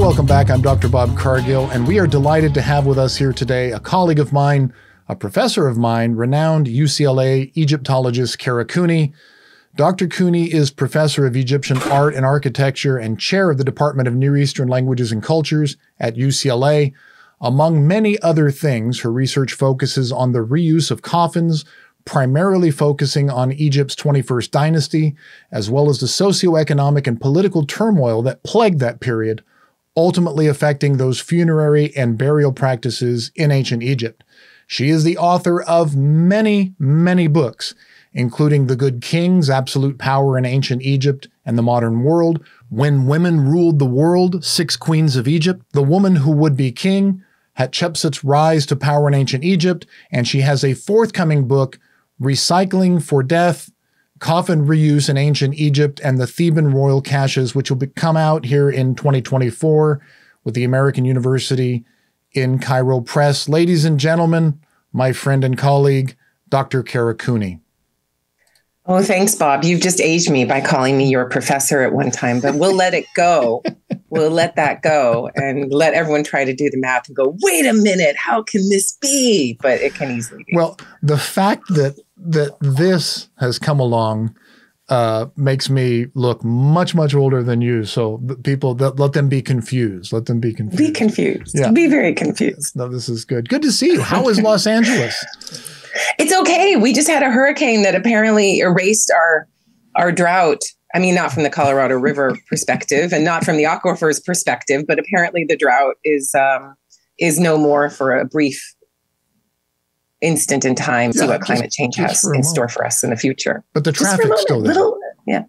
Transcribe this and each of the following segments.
welcome back. I'm Dr. Bob Cargill, and we are delighted to have with us here today a colleague of mine, a professor of mine, renowned UCLA Egyptologist Kara Cooney. Dr. Cooney is professor of Egyptian art and architecture and chair of the Department of Near Eastern Languages and Cultures at UCLA. Among many other things, her research focuses on the reuse of coffins, primarily focusing on Egypt's 21st dynasty, as well as the socioeconomic and political turmoil that plagued that period, ultimately affecting those funerary and burial practices in ancient Egypt. She is the author of many, many books, including The Good Kings, Absolute Power in Ancient Egypt and the Modern World, When Women Ruled the World, Six Queens of Egypt, The Woman Who Would Be King, Hatshepsut's Rise to Power in Ancient Egypt, and she has a forthcoming book, Recycling for Death, Coffin Reuse in Ancient Egypt, and the Theban Royal Caches, which will be, come out here in 2024 with the American University in Cairo Press. Ladies and gentlemen, my friend and colleague, Dr. Kara Cooney. Oh, thanks, Bob. You've just aged me by calling me your professor at one time, but we'll let it go. we'll let that go and let everyone try to do the math and go, wait a minute, how can this be? But it can easily be. Well, the fact that that this has come along uh, makes me look much much older than you. So people that let them be confused. Let them be confused. Be confused. Yeah. Be very confused. No, this is good. Good to see you. How is Los Angeles? It's okay. We just had a hurricane that apparently erased our our drought. I mean, not from the Colorado River perspective, and not from the aquifers perspective, but apparently the drought is um, is no more for a brief instant in time. Yeah, see what just, climate change has in store for us in the future. But the traffic's still there. Little, yeah,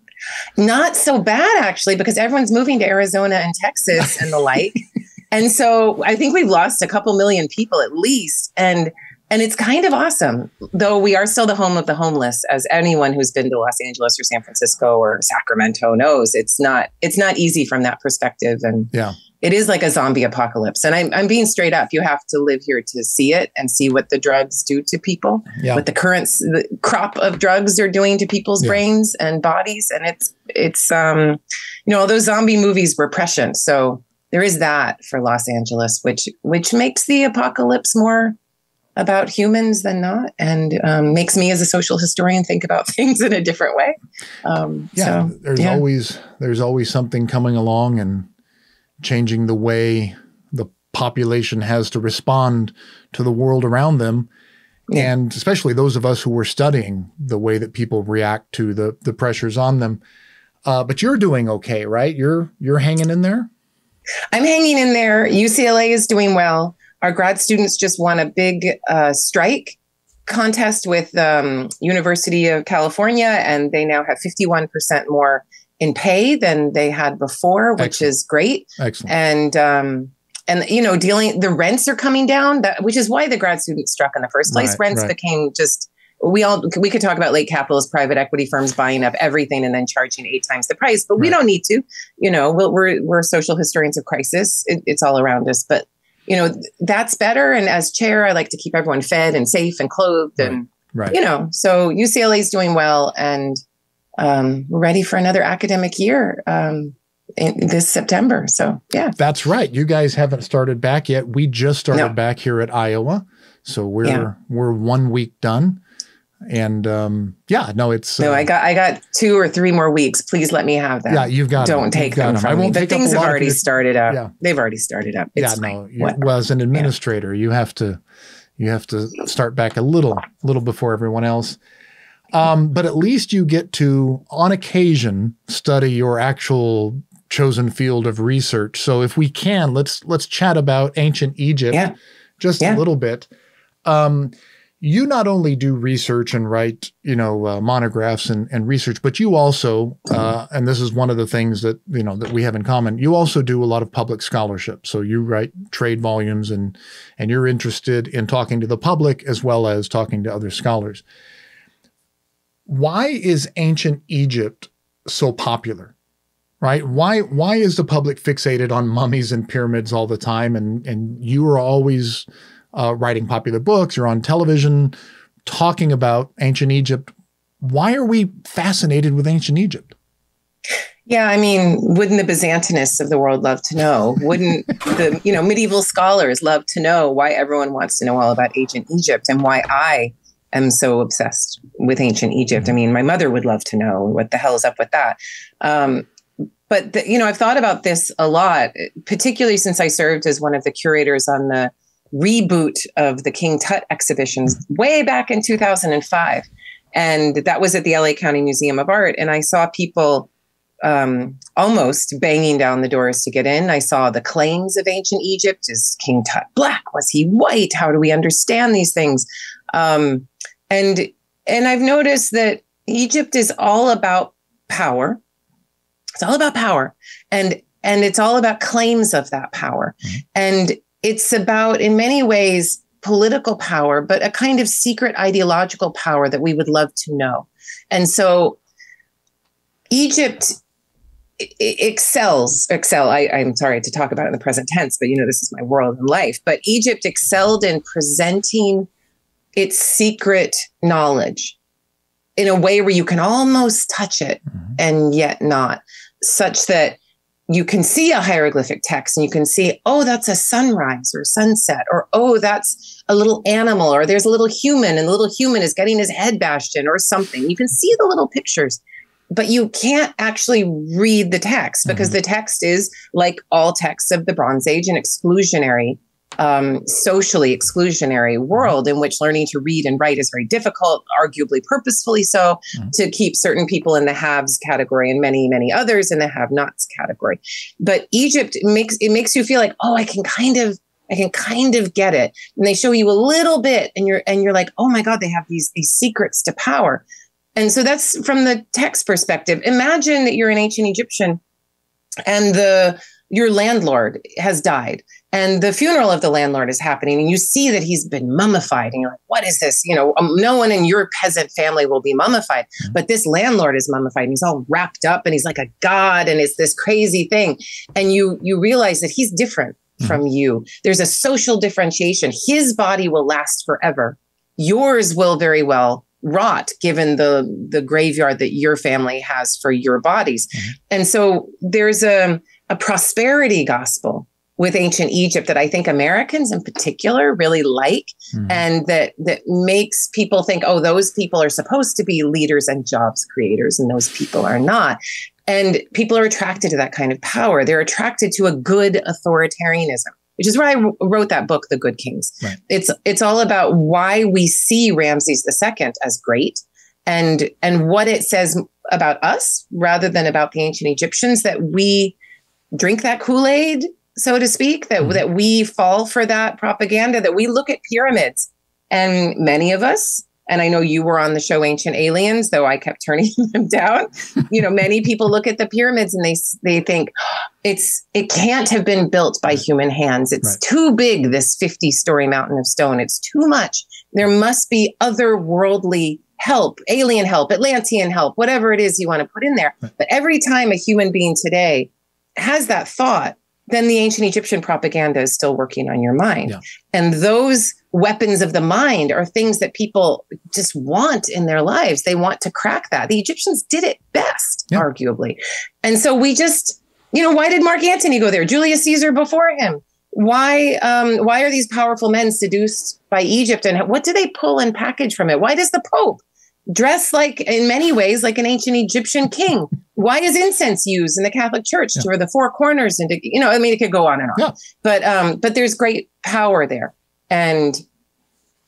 not so bad actually, because everyone's moving to Arizona and Texas and the like. and so I think we've lost a couple million people at least, and and it's kind of awesome though we are still the home of the homeless as anyone who's been to los angeles or san francisco or sacramento knows it's not it's not easy from that perspective and yeah it is like a zombie apocalypse and I'm, I'm being straight up you have to live here to see it and see what the drugs do to people yeah. what the current the crop of drugs are doing to people's yeah. brains and bodies and it's it's um you know all those zombie movies were prescient so there is that for los angeles which which makes the apocalypse more about humans than not and um, makes me as a social historian think about things in a different way um, yeah so, there's yeah. always there's always something coming along and changing the way the population has to respond to the world around them. Yeah. and especially those of us who were studying the way that people react to the the pressures on them. Uh, but you're doing okay right? You're you're hanging in there? I'm hanging in there. Ucla is doing well. Our grad students just won a big uh, strike contest with um, University of California, and they now have 51% more in pay than they had before, which Excellent. is great. Excellent. And um, and you know, dealing the rents are coming down, that which is why the grad student struck in the first place. Right, rents right. became just we all we could talk about late capitalist private equity firms buying up everything and then charging eight times the price, but right. we don't need to. You know, we're we're social historians of crisis. It, it's all around us, but you know, that's better. And as chair, I like to keep everyone fed and safe and clothed and, right. you know, so UCLA is doing well and um, ready for another academic year. Um, in, this September. So, yeah. That's right. You guys haven't started back yet. We just started no. back here at Iowa. So we're yeah. we're one week done and um, yeah, no, it's no. Uh, I got I got two or three more weeks. Please let me have them. Yeah, you've got. Don't them. take them, them from me. The things have already started up. Yeah. they've already started up. It's yeah, no. You, well, as an administrator, yeah. you have to you have to start back a little a little before everyone else. Um, but at least you get to, on occasion, study your actual chosen field of research. So if we can, let's let's chat about ancient Egypt yeah. just a little bit. Um, you not only do research and write, you know, uh, monographs and, and research, but you also, uh, and this is one of the things that you know that we have in common. You also do a lot of public scholarship. So you write trade volumes, and and you're interested in talking to the public as well as talking to other scholars. Why is ancient Egypt so popular? Right? Why why is the public fixated on mummies and pyramids all the time? And and you are always uh, writing popular books, you're on television talking about ancient Egypt. Why are we fascinated with ancient Egypt? Yeah, I mean, wouldn't the Byzantinists of the world love to know? Wouldn't the you know medieval scholars love to know why everyone wants to know all about ancient Egypt and why I am so obsessed with ancient Egypt? I mean, my mother would love to know what the hell is up with that. Um, but the, you know, I've thought about this a lot, particularly since I served as one of the curators on the reboot of the King Tut exhibitions way back in 2005. And that was at the LA County Museum of Art. And I saw people um, almost banging down the doors to get in. I saw the claims of ancient Egypt. Is King Tut black? Was he white? How do we understand these things? Um, and and I've noticed that Egypt is all about power. It's all about power, and and it's all about claims of that power, mm-hmm. and it's about in many ways political power, but a kind of secret ideological power that we would love to know. And so Egypt excels excel I, i'm sorry to talk about it in the present tense but you know this is my world and life but egypt excelled in presenting its secret knowledge in a way where you can almost touch it mm-hmm. and yet not such that you can see a hieroglyphic text and you can see oh that's a sunrise or sunset or oh that's a little animal or there's a little human and the little human is getting his head bashed in or something you can see the little pictures but you can't actually read the text because mm-hmm. the text is like all texts of the Bronze Age, and exclusionary, um, socially exclusionary world in which learning to read and write is very difficult, arguably purposefully so, mm-hmm. to keep certain people in the haves category and many, many others in the have-nots category. But Egypt makes it makes you feel like, oh, I can kind of I can kind of get it. And they show you a little bit and you're and you're like, oh my God, they have these these secrets to power. And so that's from the text perspective. Imagine that you're an ancient Egyptian and the your landlord has died and the funeral of the landlord is happening and you see that he's been mummified and you're like what is this you know um, no one in your peasant family will be mummified mm-hmm. but this landlord is mummified and he's all wrapped up and he's like a god and it's this crazy thing and you you realize that he's different mm-hmm. from you there's a social differentiation his body will last forever yours will very well rot given the the graveyard that your family has for your bodies mm-hmm. and so there's a, a prosperity gospel with ancient egypt that i think americans in particular really like mm-hmm. and that that makes people think oh those people are supposed to be leaders and jobs creators and those people are not and people are attracted to that kind of power they're attracted to a good authoritarianism which is where I wrote that book, The Good Kings. Right. It's it's all about why we see Ramses II as great and and what it says about us rather than about the ancient Egyptians that we drink that Kool-Aid, so to speak, that mm. that we fall for that propaganda, that we look at pyramids and many of us and I know you were on the show Ancient Aliens, though I kept turning them down. you know, many people look at the pyramids and they they think it's it can't have been built by human hands. It's right. too big. This fifty story mountain of stone. It's too much. There must be otherworldly help, alien help, Atlantean help, whatever it is you want to put in there. Right. But every time a human being today has that thought, then the ancient Egyptian propaganda is still working on your mind. Yeah. And those weapons of the mind are things that people just want in their lives. They want to crack that. The Egyptians did it best, yeah. arguably. And so we just, you know, why did Mark Antony go there? Julius Caesar before him. Why um, why are these powerful men seduced by Egypt and what do they pull and package from it? Why does the Pope dress like in many ways like an ancient Egyptian king? why is incense used in the Catholic Church yeah. for the four corners and to, you know, I mean, it could go on and on. Yeah. But um, but there's great power there, and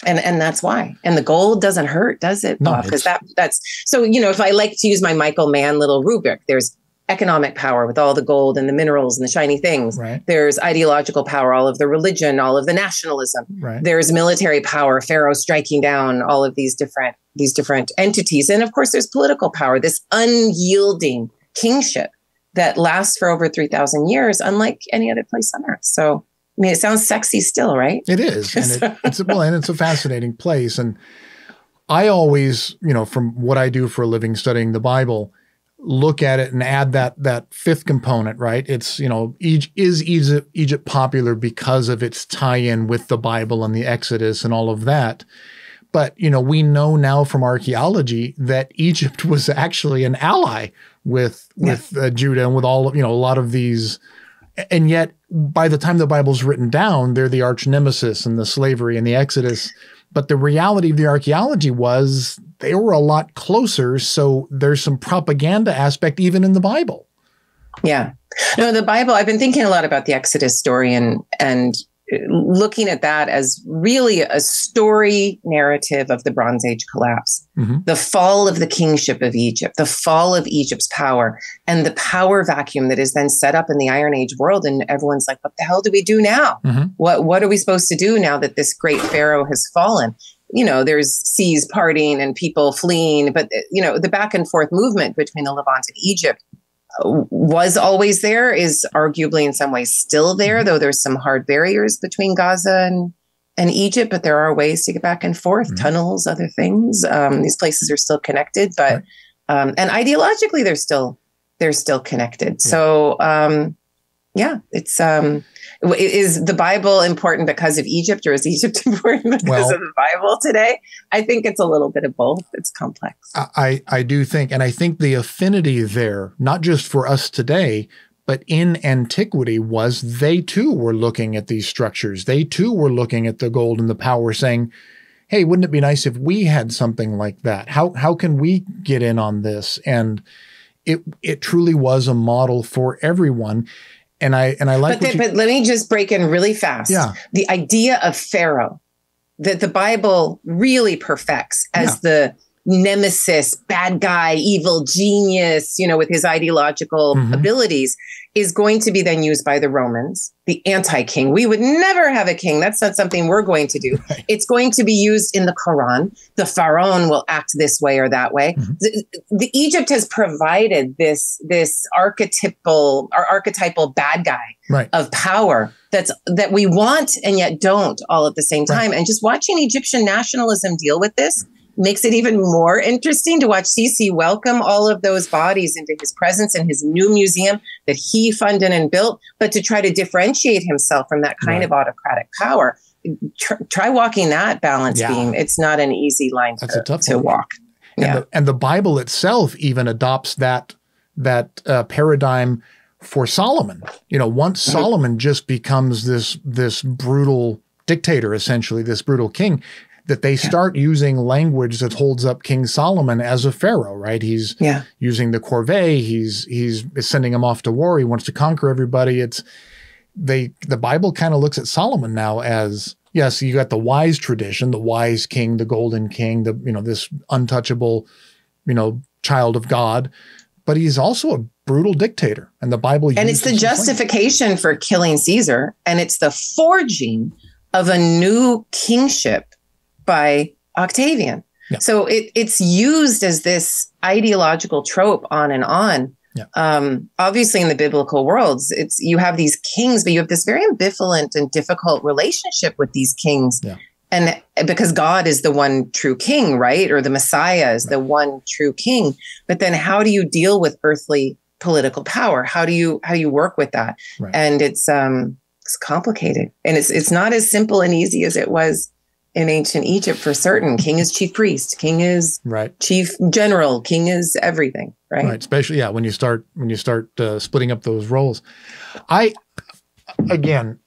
and and that's why. And the gold doesn't hurt, does it? No, because that that's so you know, if I like to use my Michael Mann little rubric, there's economic power with all the gold and the minerals and the shiny things. Right. There's ideological power, all of the religion, all of the nationalism. Right. There's military power, Pharaoh striking down all of these different these different entities. And of course there's political power, this unyielding kingship that lasts for over 3000 years unlike any other place on earth. So I mean, it sounds sexy still, right? It is, and it, it's well, and it's a fascinating place. And I always, you know, from what I do for a living, studying the Bible, look at it and add that that fifth component, right? It's you know, is Egypt, Egypt popular because of its tie-in with the Bible and the Exodus and all of that. But you know, we know now from archaeology that Egypt was actually an ally with with uh, Judah and with all of you know a lot of these, and yet by the time the Bible's written down, they're the arch nemesis and the slavery and the Exodus. But the reality of the archaeology was they were a lot closer. So there's some propaganda aspect even in the Bible. Yeah. No, the Bible, I've been thinking a lot about the Exodus story and and looking at that as really a story narrative of the Bronze Age collapse, mm-hmm. the fall of the kingship of Egypt, the fall of Egypt's power, and the power vacuum that is then set up in the Iron Age world. And everyone's like, what the hell do we do now? Mm-hmm. What, what are we supposed to do now that this great Pharaoh has fallen? You know, there's seas parting and people fleeing, but, you know, the back and forth movement between the Levant and Egypt was always there is arguably in some ways still there mm-hmm. though there's some hard barriers between gaza and and egypt but there are ways to get back and forth mm-hmm. tunnels other things um, these places are still connected but um, and ideologically they're still they're still connected yeah. so um, yeah it's um is the Bible important because of Egypt, or is Egypt important because well, of the Bible today? I think it's a little bit of both. It's complex. I, I do think, and I think the affinity there, not just for us today, but in antiquity, was they too were looking at these structures. They too were looking at the gold and the power, saying, "Hey, wouldn't it be nice if we had something like that? How how can we get in on this?" And it it truly was a model for everyone and I and I like. But, the, you, but let me just break in really fast. Yeah. The idea of Pharaoh that the Bible really perfects as yeah. the nemesis, bad guy, evil genius, you know, with his ideological mm-hmm. abilities, is going to be then used by the Romans, the anti king. We would never have a king. That's not something we're going to do. Right. It's going to be used in the Quran. The Pharaoh will act this way or that way. Mm-hmm. The, the, Egypt has provided this, this archetypal or archetypal bad guy right. of power that's that we want and yet don't all at the same time. Right. And just watching Egyptian nationalism deal with this makes it even more interesting to watch Sisi welcome all of those bodies into his presence and his new museum that he funded and built, but to try to differentiate himself from that kind right. of autocratic power. Try, try walking that balance yeah. beam. It's not an easy line That's to, to walk. And, yeah. the, and the Bible itself even adopts that that uh, paradigm for Solomon. You know, once mm-hmm. Solomon just becomes this this brutal dictator, essentially this brutal king, that they start using language that holds up King Solomon as a pharaoh, right? He's yeah. using the corvée. He's he's sending him off to war. He wants to conquer everybody. It's they the Bible kind of looks at Solomon now as yes, you got the wise tradition, the wise king, the golden king, the you know this untouchable, you know, child of God, but he's also a brutal dictator, and the Bible and it's the justification for killing Caesar, and it's the forging of a new kingship by Octavian. Yeah. So it, it's used as this ideological trope on and on. Yeah. Um, obviously, in the biblical worlds, it's you have these kings, but you have this very ambivalent and difficult relationship with these kings. Yeah. And because God is the one true king, right? Or the Messiah is right. the one true king. But then how do you deal with earthly political power? How do you how do you work with that? Right. And it's um it's complicated. And it's it's not as simple and easy as it was in ancient Egypt for certain. King is chief priest, king is right. chief general, king is everything, right? Right. Especially yeah, when you start when you start uh, splitting up those roles. I again,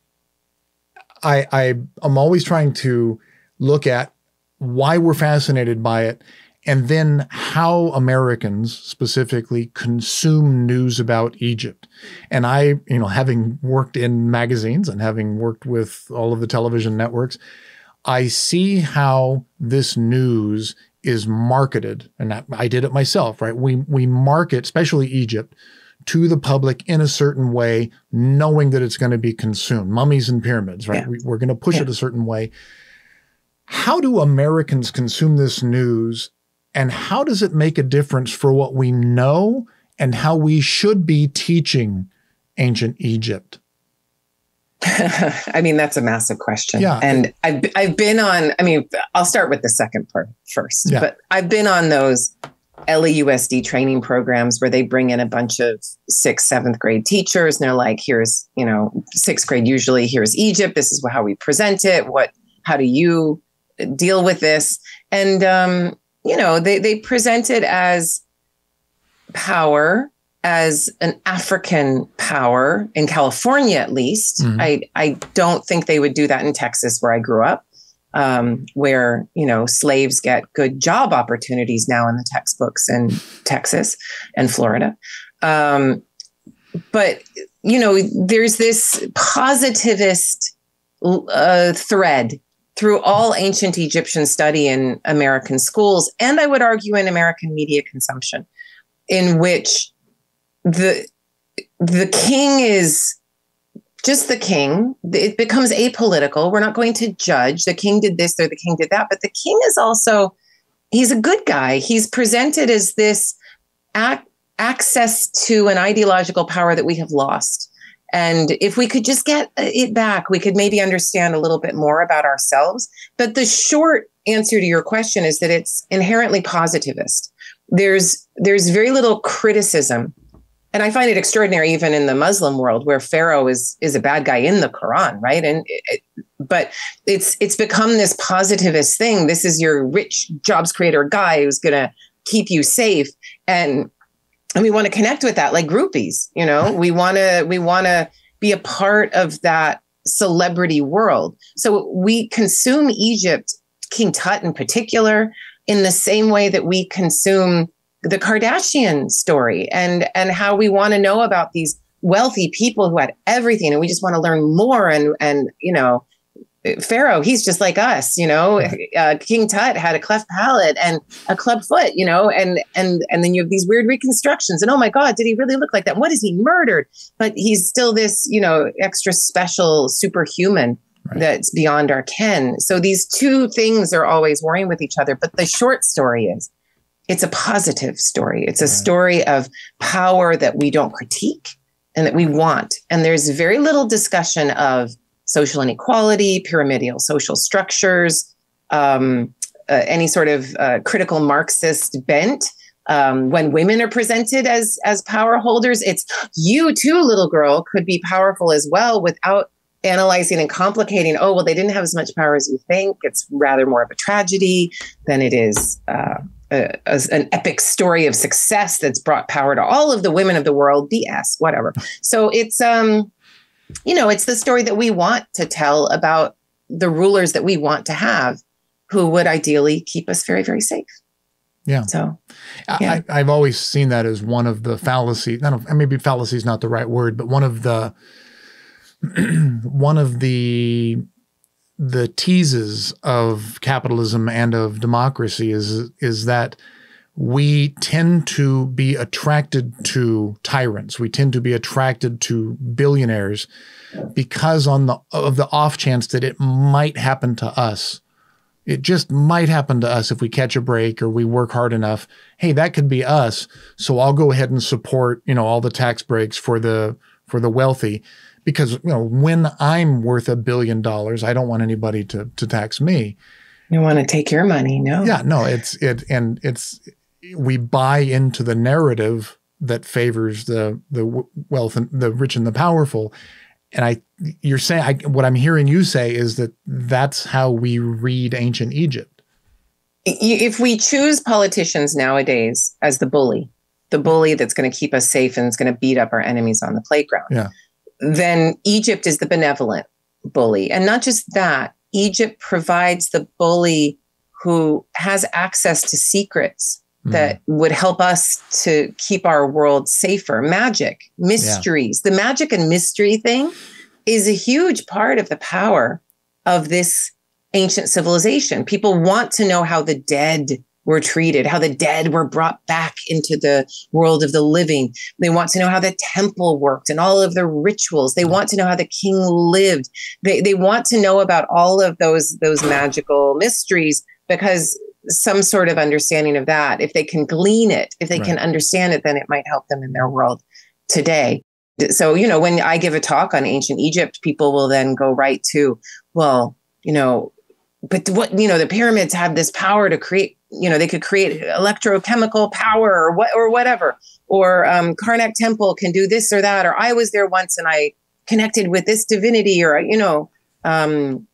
I I am always trying to look at why we're fascinated by it and then how Americans specifically consume news about Egypt. And I, you know, having worked in magazines and having worked with all of the television networks, I see how this news is marketed, and I did it myself, right? We we market, especially Egypt, to the public in a certain way, knowing that it's going to be consumed. Mummies and pyramids, right? Yeah. We, are going to push yeah. it a certain way. How do Americans consume this news, and how does it make a difference for what we know and how we should be teaching ancient Egypt? I mean, that's a massive question. Yeah. And I've, I've been on, I mean, I'll start with the second part first, yeah. but I've been on those LAUSD training programs where they bring in a bunch of sixth, seventh grade teachers and they're like, here's, you know, sixth grade, usually here's Egypt. This is how we present it. What, how do you deal with this. And, um, you know, they, they present it as power, as an African power in California, at least. Mm-hmm. I, I don't think they would do that in Texas, where I grew up. Um, where you know slaves get good job opportunities now in the textbooks in Texas and Florida. Um, but you know, there's this positivist uh, thread through all ancient Egyptian study in American schools, and I would argue in American media consumption, in which the the king is just the king. It becomes apolitical. We're not going to judge the king did this or the king did that, but the king is also he's a good guy. He's presented as this act, access to an ideological power that we have lost. And if we could just get it back, we could maybe understand a little bit more about ourselves. But the short answer to your question is that it's inherently positivist. There's there's very little criticism. And I find it extraordinary even in the Muslim world where Pharaoh is is a bad guy in the Quran, right? And it, but it's it's become this positivist thing. This is your rich jobs creator guy who's going to keep you safe and and we want to connect with that like groupies you know we want to we want to be a part of that celebrity world so we consume egypt king tut in particular in the same way that we consume the kardashian story and and how we want to know about these wealthy people who had everything and we just want to learn more and and you know Pharaoh, he's just like us, you know. Uh, King Tut had a cleft palate and a club foot, you know, and and and then you have these weird reconstructions, and oh my God, did he really look like that? What is he murdered? But he's still this, you know, extra special superhuman right. that's beyond our ken. So these two things are always warring with each other. But the short story is, it's a positive story. It's a story of power that we don't critique and that we want, and there's very little discussion of social inequality, pyramidal social structures, um, uh, any sort of uh, critical Marxist bent. Um, when women are presented as as power holders, it's you too, little girl, could be powerful as well without analyzing and complicating. Oh well, they didn't have as much power as you think. It's rather more of a tragedy than it is. Uh, a, a, an epic story of success that's brought power to all of the women of the world. BS, whatever. So it's um, you know, it's the story that we want to tell about the rulers that we want to have who would ideally keep us very, very safe. Yeah. So yeah. I, have always seen that as one of the fallacies. I don't maybe fallacy is not the right word, but one of the one of the the teases of capitalism and of democracy is is that we tend to be attracted to tyrants. We tend to be attracted to billionaires because on the of the off chance that it might happen to us. It just might happen to us if we catch a break or we work hard enough. Hey, that could be us. So I'll go ahead and support, you know, all the tax breaks for the for the wealthy because, you know, when I'm worth a billion dollars, I don't want anybody to to tax me. You want to take your money, no? Yeah, no, it's it and it's we buy into the narrative that favors the the wealth and the rich and the powerful and i you're saying I, what i'm hearing you say is that that's how we read ancient egypt if we choose politicians nowadays as the bully the bully that's going to keep us safe and is going to beat up our enemies on the playground yeah. Then egypt is the benevolent bully and not just that egypt provides the bully who has access to secrets that mm. would help us to keep our world safer. Magic, mysteries. Yeah. The magic and mystery thing is a huge part of the power of this ancient civilization. People want to know how the dead were treated, how the dead were brought back into the world of the living. They want to know how the temple worked and all of the rituals. They want to know how the king lived. They, they want to know about all of those, those magical mysteries because some sort of understanding of that. If they can glean it, if they right. can understand it, then it might help them in their world today. So, you know, when I give a talk on ancient Egypt, people will then go right to, well, you know, but what, you know, the pyramids have this power to create, you know, they could create electrochemical power or what, or whatever. Or um, Karnak Temple can do this or that. Or I was there once and I connected with this divinity or, you know, um,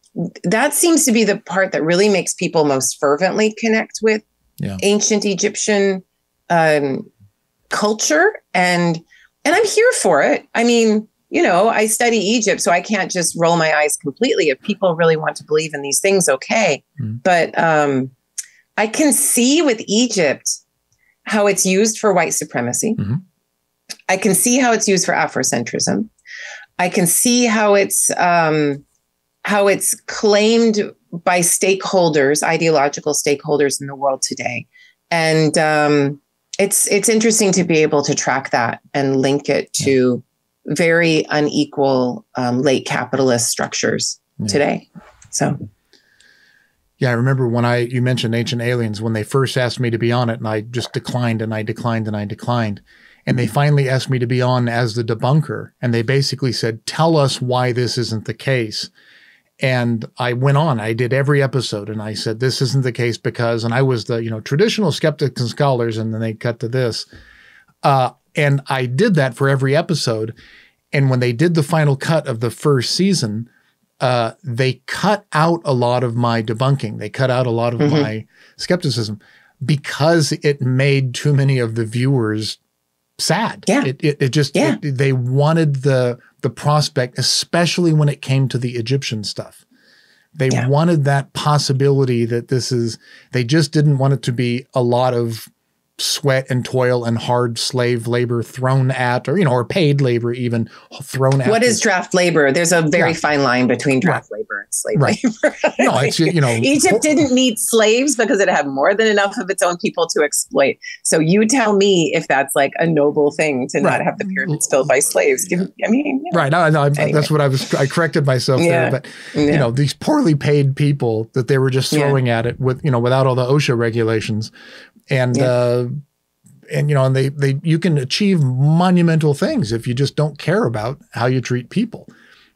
that seems to be the part that really makes people most fervently connect with yeah. ancient Egyptian um, culture, and and I'm here for it. I mean, you know, I study Egypt, so I can't just roll my eyes completely. If people really want to believe in these things, okay. Mm-hmm. But um, I can see with Egypt how it's used for white supremacy. Mm-hmm. I can see how it's used for Afrocentrism. I can see how it's um, how it's claimed by stakeholders, ideological stakeholders in the world today, and um, it's it's interesting to be able to track that and link it to very unequal um, late capitalist structures yeah. today. So. Yeah, I remember when I you mentioned Ancient Aliens when they first asked me to be on it, and I just declined and I declined and I declined, and they finally asked me to be on as the debunker, and they basically said, "Tell us why this isn't the case." And I went on. I did every episode, and I said, "This isn't the case because," and I was the you know traditional skeptics and scholars, and then they cut to this. Uh, and I did that for every episode. And when they did the final cut of the first season, uh, they cut out a lot of my debunking. They cut out a lot of mm-hmm. my skepticism because it made too many of the viewers sad. Yeah. It, it, it just, yeah. It, they wanted the, the prospect, especially when it came to the Egyptian stuff. They yeah. wanted that possibility that this is, they just didn't want it to be a lot of sweat and toil and hard slave labor thrown at, or you know, or paid labor even thrown at. What is draft labor? There's a very yeah. fine line between draft right. labor and slave right. labor. no, it's you know, Egypt didn't need slaves because it had more than enough of its own people to exploit. So you tell me if that's like a noble thing to right. not have the pyramids filled by slaves. I mean, know. right? No, no, anyway. that's what I was. I corrected myself yeah. there, but yeah. you know, these poorly paid people that they were just throwing at it with you know without all the OSHA regulations and yeah. uh, and you know, and they they you can achieve monumental things if you just don't care about how you treat people.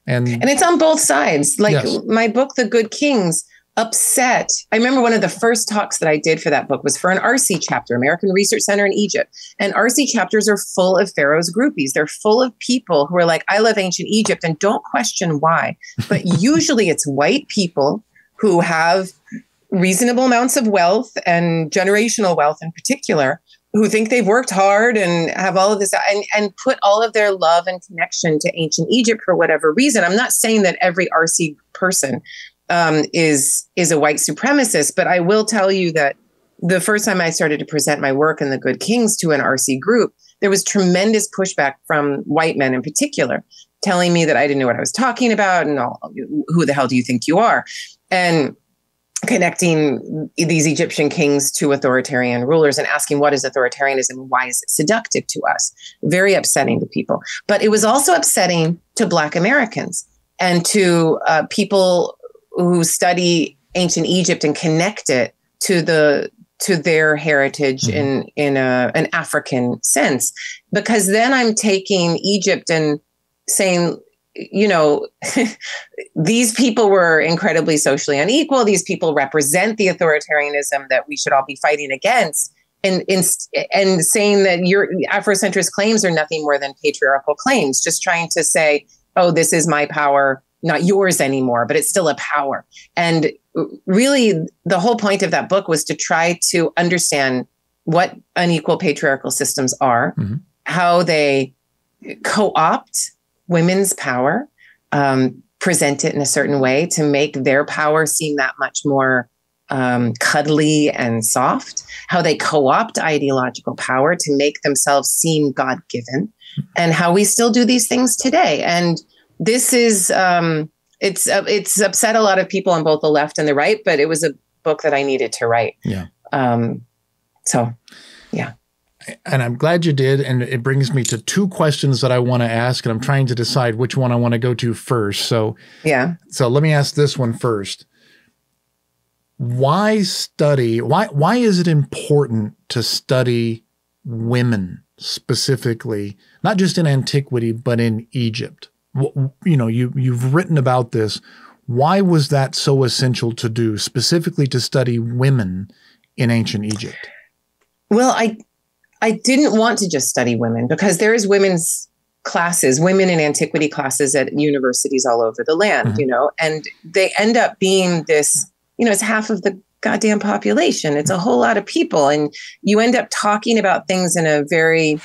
And and it's on both sides. Like yes. my book, The Good Kings, upset. I remember one of the first talks that I did for that book was for an ARCE chapter, American Research Center in Egypt. And ARCE chapters are full of Pharaoh's groupies. They're full of people who are like, I love ancient Egypt and don't question why. But usually it's white people who have reasonable amounts of wealth and generational wealth in particular who think they've worked hard and have all of this and, and put all of their love and connection to ancient Egypt for whatever reason. I'm not saying that every ARCE person um, is is a white supremacist, but I will tell you that the first time I started to present my work in the Good Kings to an ARCE group, there was tremendous pushback from white men in particular, telling me that I didn't know what I was talking about and all, who the hell do you think you are? And connecting these Egyptian kings to authoritarian rulers and asking what is authoritarianism and why is it seductive to us? Very upsetting to people. But it was also upsetting to Black Americans and to uh, people who study ancient Egypt and connect it to the to their heritage mm-hmm. in in a, an African sense, because then I'm taking Egypt and saying you know, these people were incredibly socially unequal. These people represent the authoritarianism that we should all be fighting against. And, and, and saying that your Afrocentrist claims are nothing more than patriarchal claims, just trying to say, oh, this is my power, not yours anymore, but it's still a power. And really, the whole point of that book was to try to understand what unequal patriarchal systems are, mm-hmm. how they co opt women's power, um, present it in a certain way to make their power seem that much more um, cuddly and soft, how they co opt ideological power to make themselves seem God given, and how we still do these things today. And this is, um, it's, uh, it's upset a lot of people on both the left and the right, but it was a book that I needed to write. Yeah. Um, so, yeah and I'm glad you did. And it brings me to two questions that I want to ask, and I'm trying to decide which one I want to go to first. So, yeah. So let me ask this one first. Why study? Why why is it important to study women specifically, not just in antiquity, but in Egypt? You know, you you've written about this. Why was that so essential to do, specifically to study women in ancient Egypt? Well, I I didn't want to just study women because there is women's classes, women in antiquity classes at universities all over the land, mm-hmm. you know, and they end up being this, you know, it's half of the goddamn population. It's a whole lot of people. And you end up talking about things in a very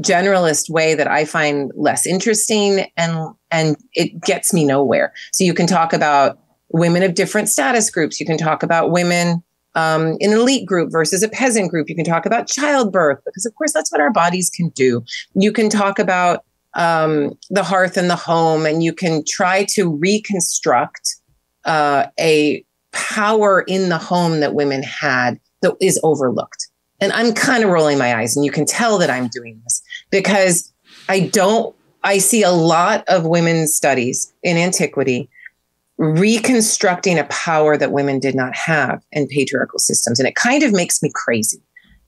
generalist way that I find less interesting and and it gets me nowhere. So you can talk about women of different status groups. You can talk about women um, an elite group versus a peasant group. You can talk about childbirth because, of course, that's what our bodies can do. You can talk about um, the hearth and the home, and you can try to reconstruct uh, a power in the home that women had that is overlooked. And I'm kind of rolling my eyes, and you can tell that I'm doing this because I don't, I see a lot of women's studies in antiquity reconstructing a power that women did not have in patriarchal systems. And it kind of makes me crazy.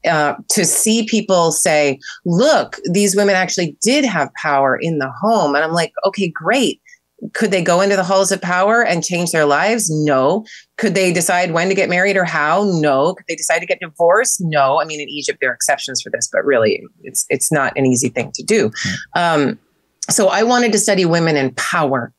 Uh, to see people say, look, these women actually did have power in the home. And I'm like, okay, great. Could they go into the halls of power and change their lives? No. Could they decide when to get married or how? No. Could they decide to get divorced? No. I mean, in Egypt, there are exceptions for this, but really, it's it's not an easy thing to do. Hmm. Um, so I wanted to study women in power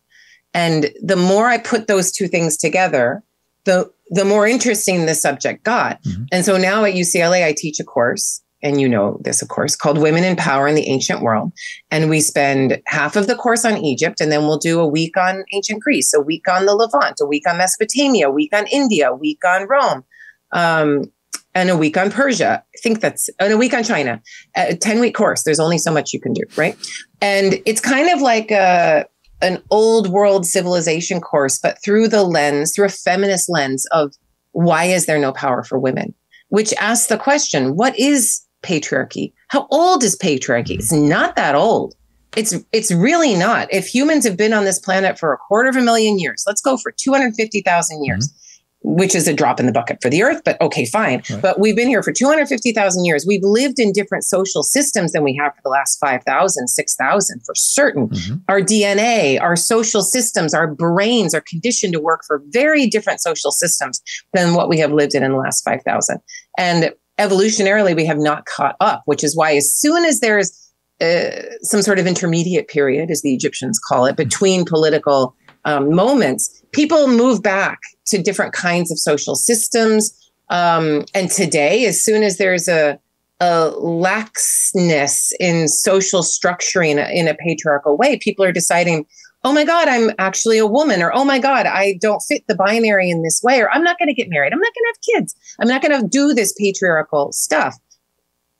and the more I put those two things together, the the more interesting the subject got. Mm-hmm. And so now at UCLA, I teach a course, and you know this, of course, called Women in Power in the Ancient World. And we spend half of the course on Egypt, and then we'll do a week on ancient Greece, a week on the Levant, a week on Mesopotamia, a week on India, a week on Rome. Um, and a week on Persia. I think that's and a week on China. A 10 week course. There's only so much you can do, right? And it's kind of like a an old world civilization course, but through the lens, through a feminist lens of why is there no power for women? Which asks the question, what is patriarchy? How old is patriarchy? It's not that old. It's it's really not. If humans have been on this planet for a quarter of a million years, let's go for 250,000 years. Mm-hmm which is a drop in the bucket for the earth, but okay, fine. Right. But we've been here for 250,000 years. We've lived in different social systems than we have for the last 5,000, 6,000 for certain. Mm-hmm. Our DNA, our social systems, our brains are conditioned to work for very different social systems than what we have lived in in the last 5,000. And evolutionarily, we have not caught up, which is why as soon as there's uh, some sort of intermediate period, as the Egyptians call it, between political um, moments, people move back to different kinds of social systems. Um, and today, as soon as there's a, a laxness in social structuring in a patriarchal way, people are deciding, oh my God, I'm actually a woman, or oh my God, I don't fit the binary in this way, or I'm not going to get married. I'm not going to have kids. I'm not going to do this patriarchal stuff.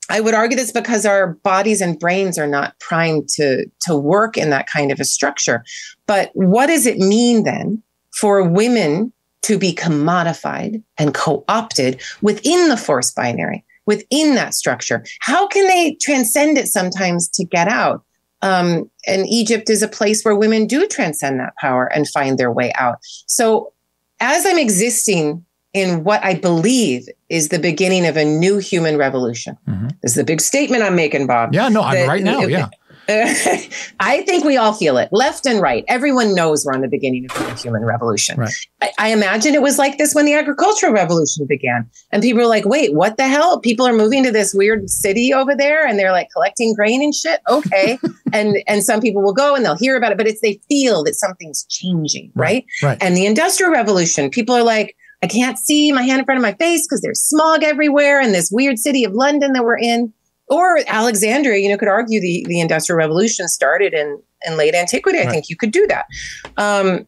I would argue this because our bodies and brains are not primed to, to work in that kind of a structure. But what does it mean then for women to be commodified and co opted within the force binary, within that structure? How can they transcend it sometimes to get out? Um, and Egypt is a place where women do transcend that power and find their way out. So, as I'm existing in what I believe is the beginning of a new human revolution. Mm-hmm. This is the big statement I'm making, Bob. Yeah, no, I'm right now. Yeah. I think we all feel it, left and right. Everyone knows we're on the beginning of the human revolution. Right. I, I, imagine it was like this when the agricultural revolution began, and people were like, "Wait, what the hell? People are moving to this weird city over there, and they're like collecting grain and shit." Okay, and and some people will go and they'll hear about it, but it's they feel that something's changing, right? Right. right. And the industrial revolution, people are like, I can't see my hand in front of my face because there's smog everywhere in this weird city of London that we're in. Or Alexandria, you know, could argue the, the Industrial Revolution started in, in late antiquity. I think you could do that. Um,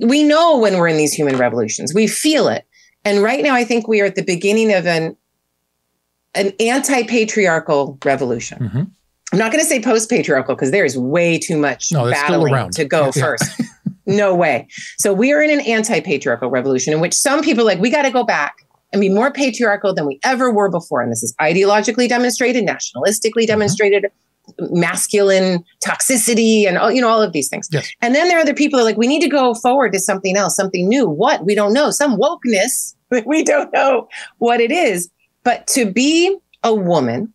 we know when we're in these human revolutions, we feel it. And right now, I think we are at the beginning of an, an anti patriarchal revolution. Mm-hmm. I'm not going to say post patriarchal because there is way too much no, battling to go yeah. first. No way. So we are in an anti patriarchal revolution in which some people like, we got to go back and be more patriarchal than we ever were before. And this is ideologically demonstrated, nationalistically mm-hmm. demonstrated, mm-hmm. masculine toxicity, and all, you know, all of these things. Yes. And then there are the people are like, we need to go forward to something else, something new. What? We don't know. Some wokeness. We don't know what it is. But to be a woman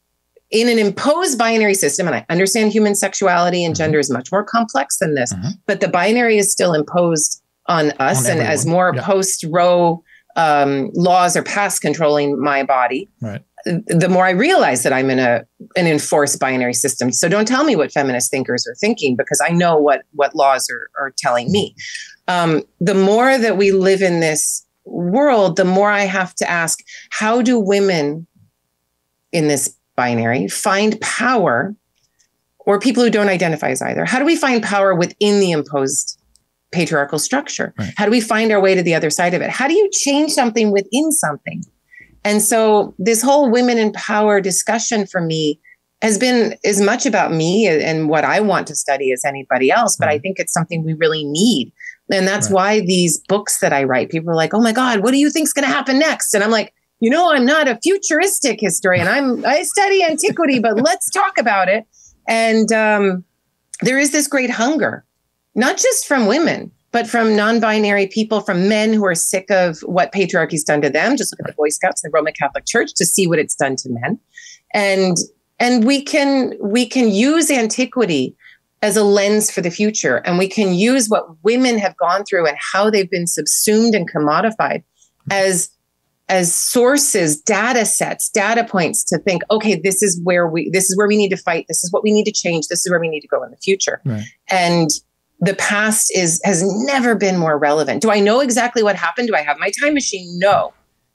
in an imposed binary system, and I understand human sexuality and mm-hmm. gender is much more complex than this, mm-hmm. but the binary is still imposed on us. On and as more yeah. post Roe um, laws are passed controlling my body, right. the more I realize that I'm in a an enforced binary system. So don't tell me what feminist thinkers are thinking because I know what what laws are are telling me. Um, the more that we live in this world, the more I have to ask: How do women in this binary find power, or people who don't identify as either? How do we find power within the imposed patriarchal structure? Right. How do we find our way to the other side of it? How do you change something within something? And so this whole women in power discussion for me has been as much about me and what I want to study as anybody else, but right. I think it's something we really need. And that's right. why these books that I write, people are like, "Oh my god, what do you think's going to happen next?" And I'm like, "You know, I'm not a futuristic historian. I'm I study antiquity, but let's talk about it." And um, there is this great hunger, not just from women, but from non-binary people, from men who are sick of what patriarchy's done to them. Just look at the Boy Scouts the Roman Catholic Church to see what it's done to men. And and we can we can use antiquity as a lens for the future. And we can use what women have gone through and how they've been subsumed and commodified as as sources, data sets, data points to think, okay, this is where we this is where we need to fight, this is what we need to change, this is where we need to go in the future. Right. And the past is has never been more relevant. Do I know exactly what happened? Do I have my time machine? No.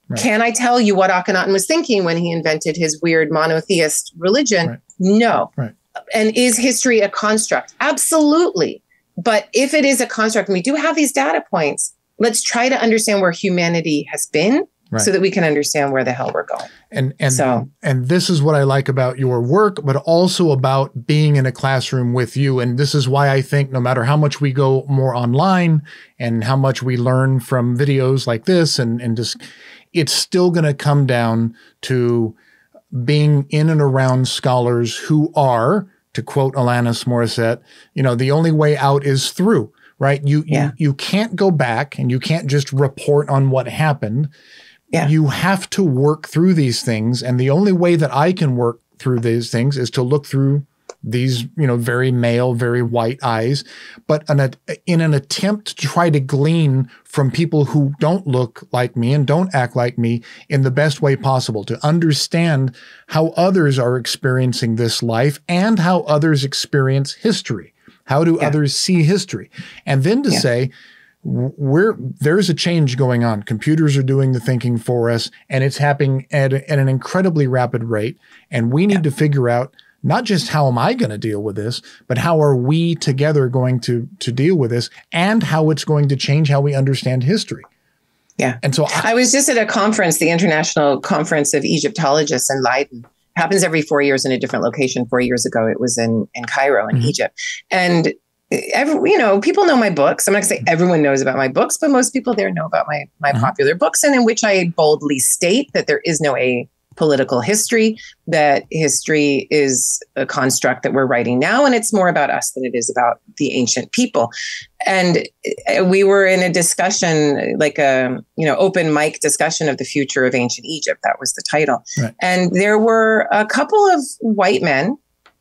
Right. Can I tell you what Akhenaten was thinking when he invented his weird monotheist religion? Right. No. Right. And is history a construct? Absolutely. But if it is a construct, and we do have these data points, let's try to understand where humanity has been Right. so that we can understand where the hell we're going. And and so, and this is what I like about your work, but also about being in a classroom with you. And this is why I think no matter how much we go more online and how much we learn from videos like this and and just it's still going to come down to being in and around scholars who are, to quote Alanis Morissette, you know, the only way out is through, right? You, yeah. you, you can't go back and you can't just report on what happened yeah. You have to work through these things. And the only way that I can work through these things is to look through these, you know, very male, very white eyes, but an, in an attempt to try to glean from people who don't look like me and don't act like me in the best way possible to understand how others are experiencing this life and how others experience history. How do yeah. others see history? And then to yeah. say, we're there's a change going on. Computers are doing the thinking for us, and it's happening at, at an incredibly rapid rate. And we need yeah. to figure out not just how am I going to deal with this, but how are we together going to to deal with this, and how it's going to change how we understand history. Yeah. And so I, I was just at a conference, the International Conference of Egyptologists in Leiden. It happens every four years in a different location. Four years ago, it was in in Cairo in mm-hmm. Egypt, and every, you know, people know my books. I'm not going to say everyone knows about my books, but most people there know about my my mm-hmm. popular books, and in which I boldly state that there is no a political history, that history is a construct that we're writing now, and it's more about us than it is about the ancient people. And uh, we were in a discussion, like a you know open mic discussion of the future of ancient Egypt. That was the title, right. and there were a couple of white men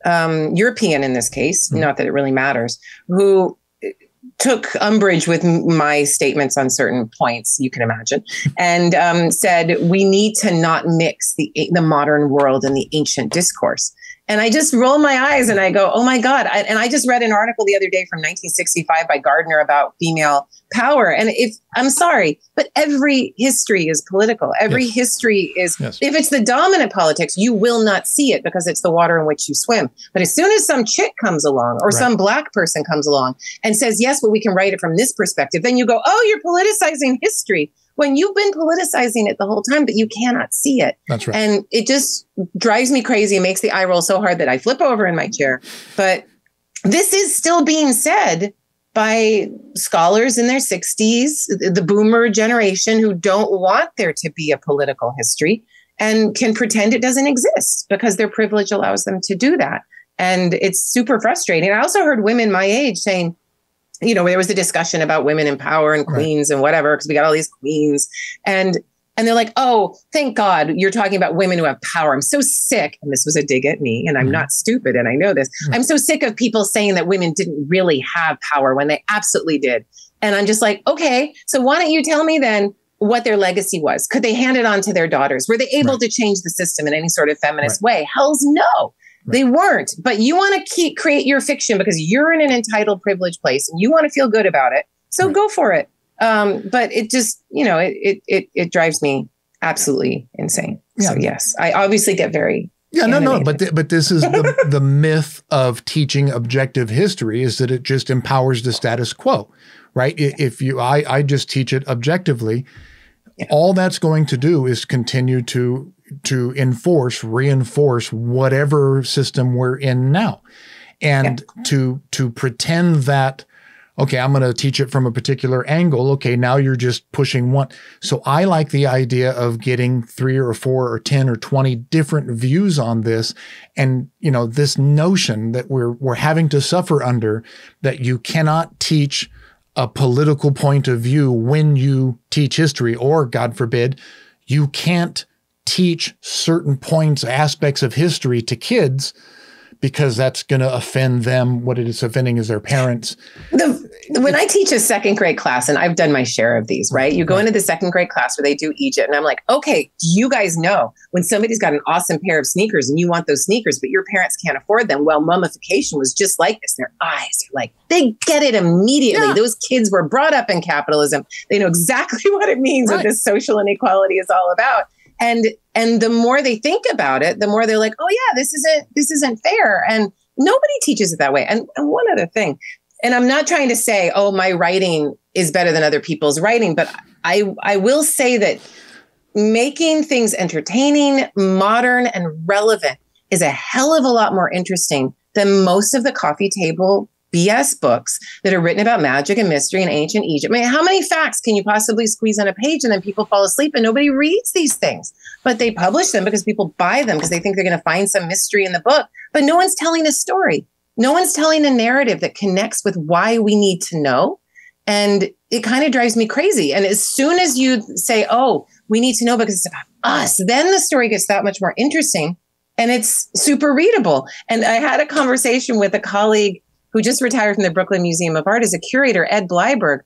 um, European in this case, mm. not that it really matters, who took umbrage with my statements on certain points you can imagine and um, said we need to not mix the the modern world and the ancient discourse and I just roll my eyes and I go, oh my God. I, and I just read an article the other day from 1965 by Gardner about female power. And if I'm sorry, but every history is political. Every yes. history is, yes. if it's the dominant politics, you will not see it because it's the water in which you swim. But as soon as some chick comes along or right. some black person comes along and says, yes, but we can write it from this perspective, then you go, oh, you're politicizing history when you've been politicizing it the whole time, but you cannot see it. That's right. And it just drives me crazy, It makes the eye roll so hard that I flip over in my chair. But this is still being said by scholars in their 60s, the boomer generation who don't want there to be a political history and can pretend it doesn't exist because their privilege allows them to do that. And it's super frustrating. I also heard women my age saying, you know, there was a discussion about women in power and queens right. and whatever, because we got all these queens. And and they're like, oh, thank God you're talking about women who have power. I'm so sick. And this was a dig at me, and I'm mm-hmm. not stupid, and I know this. Mm-hmm. I'm so sick of people saying that women didn't really have power when they absolutely did. And I'm just like, okay, so why don't you tell me then what their legacy was. Could they hand it on to their daughters? Were they able right. to change the system in any sort of feminist right. way? Hell's no. Right. They weren't. But you want to keep create your fiction because you're in an entitled privileged place and you want to feel good about it. So go for it. Um, but it just, you know, it, it it it drives me absolutely insane. Yeah. So yes, I obviously get very yeah, no, no, but th- but this is the the myth of teaching objective history is that it just empowers the status quo, right? If you, I, I just teach it objectively, yeah. all that's going to do is continue to to enforce, reinforce whatever system we're in now, and yeah. to to pretend that okay, I'm going to teach it from a particular angle. Okay, now you're just pushing one. So I like the idea of getting three or four or 10 or 20 different views on this. And, you know, this notion that we're, we're having to suffer under that you cannot teach a political point of view when you teach history, or God forbid, you can't teach certain points, aspects of history to kids because that's going to offend them. What it is offending is their parents. The, when I teach a second grade class, and I've done my share of these, right? You go into the second grade class where they do Egypt, and I'm like, okay, you guys know when somebody's got an awesome pair of sneakers and you want those sneakers, but your parents can't afford them? Well, mummification was just like this. Their eyes are like, they get it immediately. Yeah. Those kids were brought up in capitalism. They know exactly what it means, right. what this social inequality is all about and and the more they think about it the more they're like oh yeah this isn't this isn't fair. And nobody teaches it that way. And, and one other thing and i'm not trying to say oh my writing is better than other people's writing but i i will say that making things entertaining modern and relevant is a hell of a lot more interesting than most of the coffee table BS books that are written about magic and mystery in ancient Egypt. I mean, how many facts can you possibly squeeze on a page and then people fall asleep and nobody reads these things? But they publish them because people buy them because they think they're going to find some mystery in the book. But no one's telling a story. No one's telling a narrative that connects with why we need to know. And it kind of drives me crazy. And as soon as you say, oh, we need to know because it's about us, then the story gets that much more interesting and it's super readable. And I had a conversation with a colleague who just retired from the Brooklyn Museum of Art as a curator, Ed Bleiberg.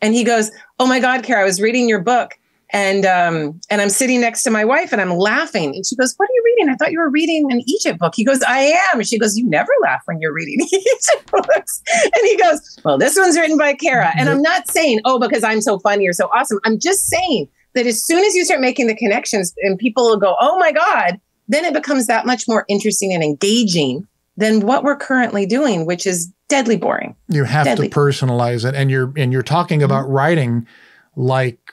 And he goes, Oh my God, Kara, I was reading your book and um, and I'm sitting next to my wife and I'm laughing. And she goes, What are you reading? I thought you were reading an Egypt book. He goes, I am. She goes, You never laugh when you're reading Egypt books. And he goes, Well, this one's written by Kara. And I'm not saying, Oh, because I'm so funny or so awesome. I'm just saying that as soon as you start making the connections and people will go, Oh my God, then it becomes that much more interesting and engaging than what we're currently doing, which is deadly boring. You have deadly. to personalize it, and you're and you're talking about mm-hmm. writing like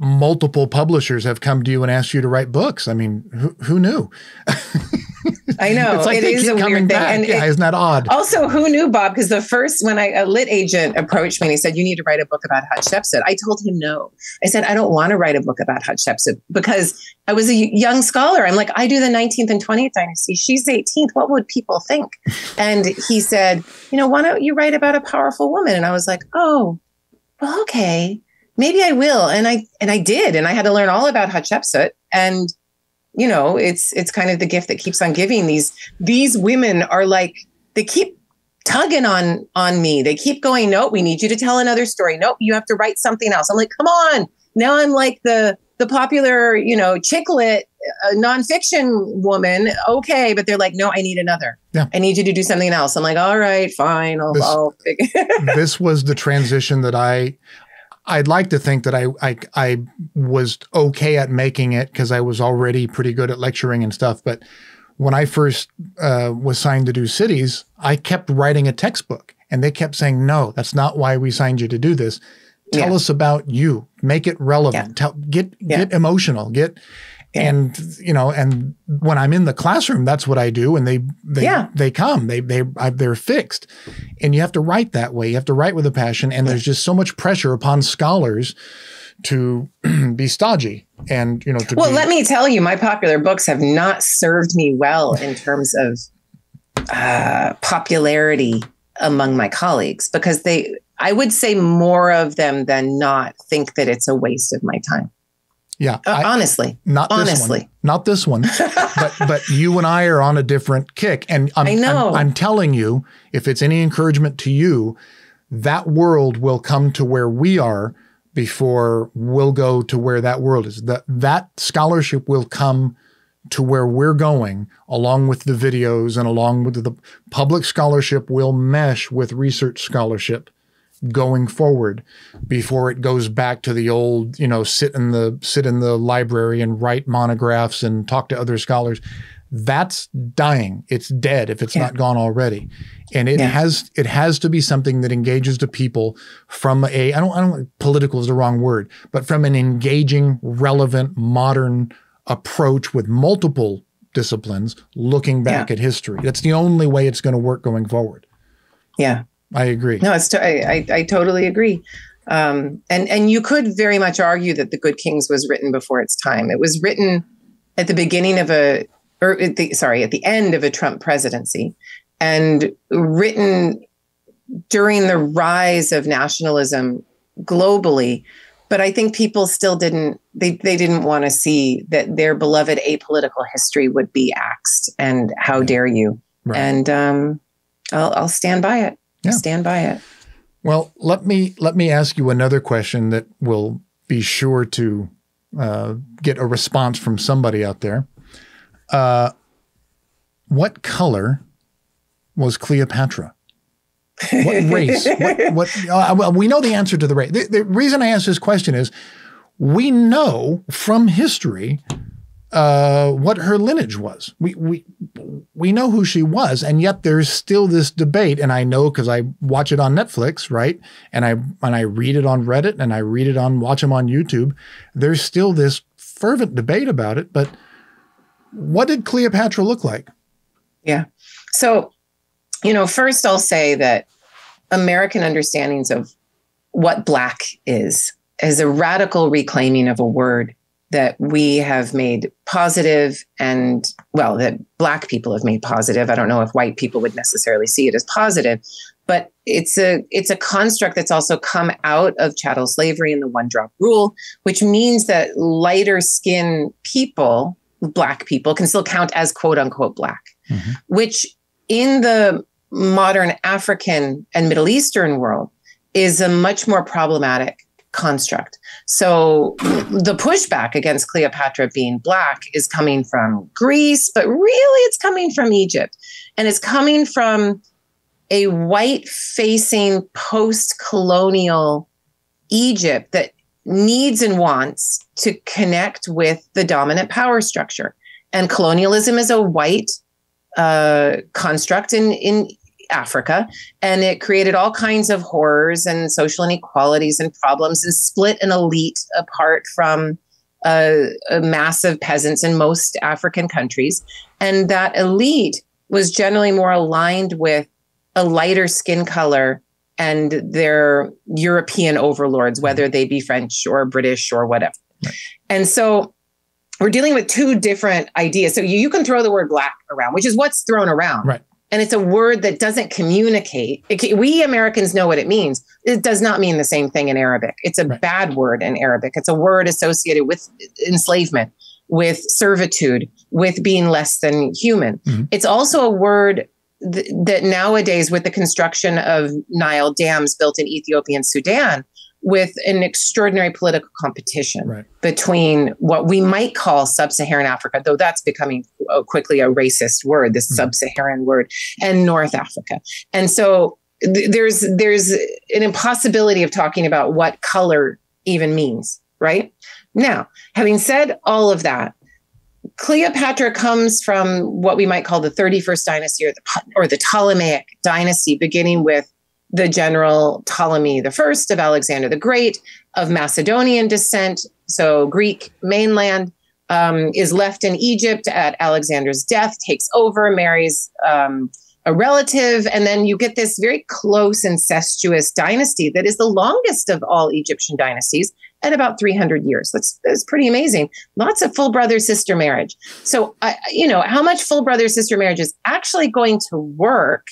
multiple publishers have come to you and asked you to write books. I mean, who, who knew? I know it's like it is a weird thing. Back. And yeah, it, isn't that odd? Also, who knew, Bob? Because the first when I a lit agent approached me and he said, "You need to write a book about Hatshepsut," I told him no. I said, "I don't want to write a book about Hatshepsut because I was a young scholar. I'm like, I do the 19th and 20th dynasty. She's 18th. What would people think?" And he said, "You know, why don't you write about a powerful woman?" And I was like, "Oh, well, okay." Maybe I will. And I and I did, and I had to learn all about Hatshepsut. And you know, it's it's kind of the gift that keeps on giving. These these women are like they keep tugging on on me. They keep going, nope, we need you to tell another story. Nope, you have to write something else. I'm like, come on. Now I'm like the the popular, you know, chick lit uh, nonfiction woman. Okay, but they're like, no, I need another. Yeah. I need you to do something else. I'm like, all right, fine. I'll, this, I'll this was the transition that I I'd like to think that I I, I was okay at making it because I was already pretty good at lecturing and stuff. But when I first uh, was signed to do cities, I kept writing a textbook, and they kept saying, "No, that's not why we signed you to do this. Tell yeah. us about you. Make it relevant. Yeah. Tell get yeah. get emotional. Get." And you know and when i'm in the classroom that's what i do. And they they yeah. they come. They they I, they're fixed. And you have to write that way. You have to write with a passion. And there's just so much pressure upon scholars to be stodgy and you know to well be, let me tell you my popular books have not served me well in terms of uh, popularity among my colleagues because they i would say more of them than not think that it's a waste of my time yeah. Uh, I, honestly. Not honestly. This one, not this one. but but you and I are on a different kick. And I'm, I know. I'm, I'm telling you, if it's any encouragement to you, that world will come to where we are before we'll go to where that world is. That that scholarship will come to where we're going, along with the videos and along with the public scholarship will mesh with research scholarship going forward before it goes back to the old, you know, sit in the sit in the library and write monographs and talk to other scholars. That's dying. It's dead if it's yeah. not gone already. And it yeah. has it has to be something that engages the people from a I don't I don't political is the wrong word, but from an engaging, relevant, modern approach with multiple disciplines looking back yeah. at history. That's the only way it's going to work going forward. Yeah. I agree. No, it's I, I totally agree. Um, and and you could very much argue that the Good Kings was written before its time. It was written at the beginning of a, or at the, sorry, at the end of a Trump presidency, and written during the rise of nationalism globally. But I think people still didn't they they didn't want to see that their beloved apolitical history would be axed. And how dare you? Right. And um, I'll I'll stand by it. Yeah. Stand by it. Well, let me let me ask you another question that will be sure to uh, get a response from somebody out there. Uh, what color was Cleopatra? What race? what, what uh, well, we know the answer to the race. The, the reason I ask this question is we know from history uh, what her lineage was. We we we know who she was, and yet there's still this debate. And I know because I watch it on Netflix, right? And I and I read it on Reddit, and I read it on watch them on YouTube. There's still this fervent debate about it. But what did Cleopatra look like? Yeah. So, you know, first I'll say that American understandings of what black is is a radical reclaiming of a word that we have made positive and well that black people have made positive i don't know if white people would necessarily see it as positive but it's a it's a construct that's also come out of chattel slavery and the one drop rule which means that lighter skin people black people can still count as quote unquote black mm-hmm. which in the modern african and middle eastern world is a much more problematic construct. So the pushback against Cleopatra being black is coming from Greece, but really it's coming from Egypt. And it's coming from a white facing post colonial Egypt that needs and wants to connect with the dominant power structure. And colonialism is a white uh, construct in, in Africa, and it created all kinds of horrors and social inequalities and problems, and split an elite apart from a, a massive peasants in most African countries. And that elite was generally more aligned with a lighter skin color and their European overlords, mm-hmm. whether they be French or British or whatever. Right. And so we're dealing with two different ideas. So you, you, can throw the word black around, which is what's thrown around. Right and it's a word that doesn't communicate. It, we Americans know what it means. It does not mean the same thing in Arabic. It's a right. bad word in Arabic. It's a word associated with enslavement, with servitude, with being less than human. Mm-hmm. It's also a word th- that nowadays, with the construction of Nile dams built in Ethiopia and Sudan, with an extraordinary political competition right. between what we might call sub-Saharan Africa, though that's becoming quickly a racist word, this mm-hmm. sub-Saharan word, and North Africa. And so th- there's there's an impossibility of talking about what color even means, right? Now, having said all of that, Cleopatra comes from what we might call the 31st dynasty or the, or the Ptolemaic dynasty, beginning with the general Ptolemy the First of Alexander the Great of Macedonian descent, so Greek mainland, um, is left in Egypt at Alexander's death, takes over, marries um, a relative, and then you get this very close incestuous dynasty that is the longest of all Egyptian dynasties at about 300 years. That's, that's pretty amazing. Lots of full brother sister marriage. So, uh, you know, how much full brother sister marriage is actually going to work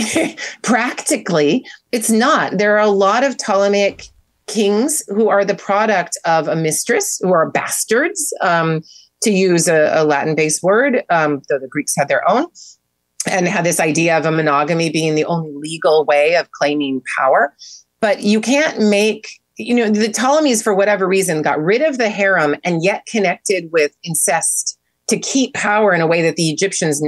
practically, it's not. There are a lot of Ptolemaic kings who are the product of a mistress, who are bastards, um, to use a, a Latin based word, um, though the Greeks had their own, and had this idea of a monogamy being the only legal way of claiming power. But you can't make you know, the Ptolemies, for whatever reason, got rid of the harem and yet connected with incest to keep power in a way that the Egyptians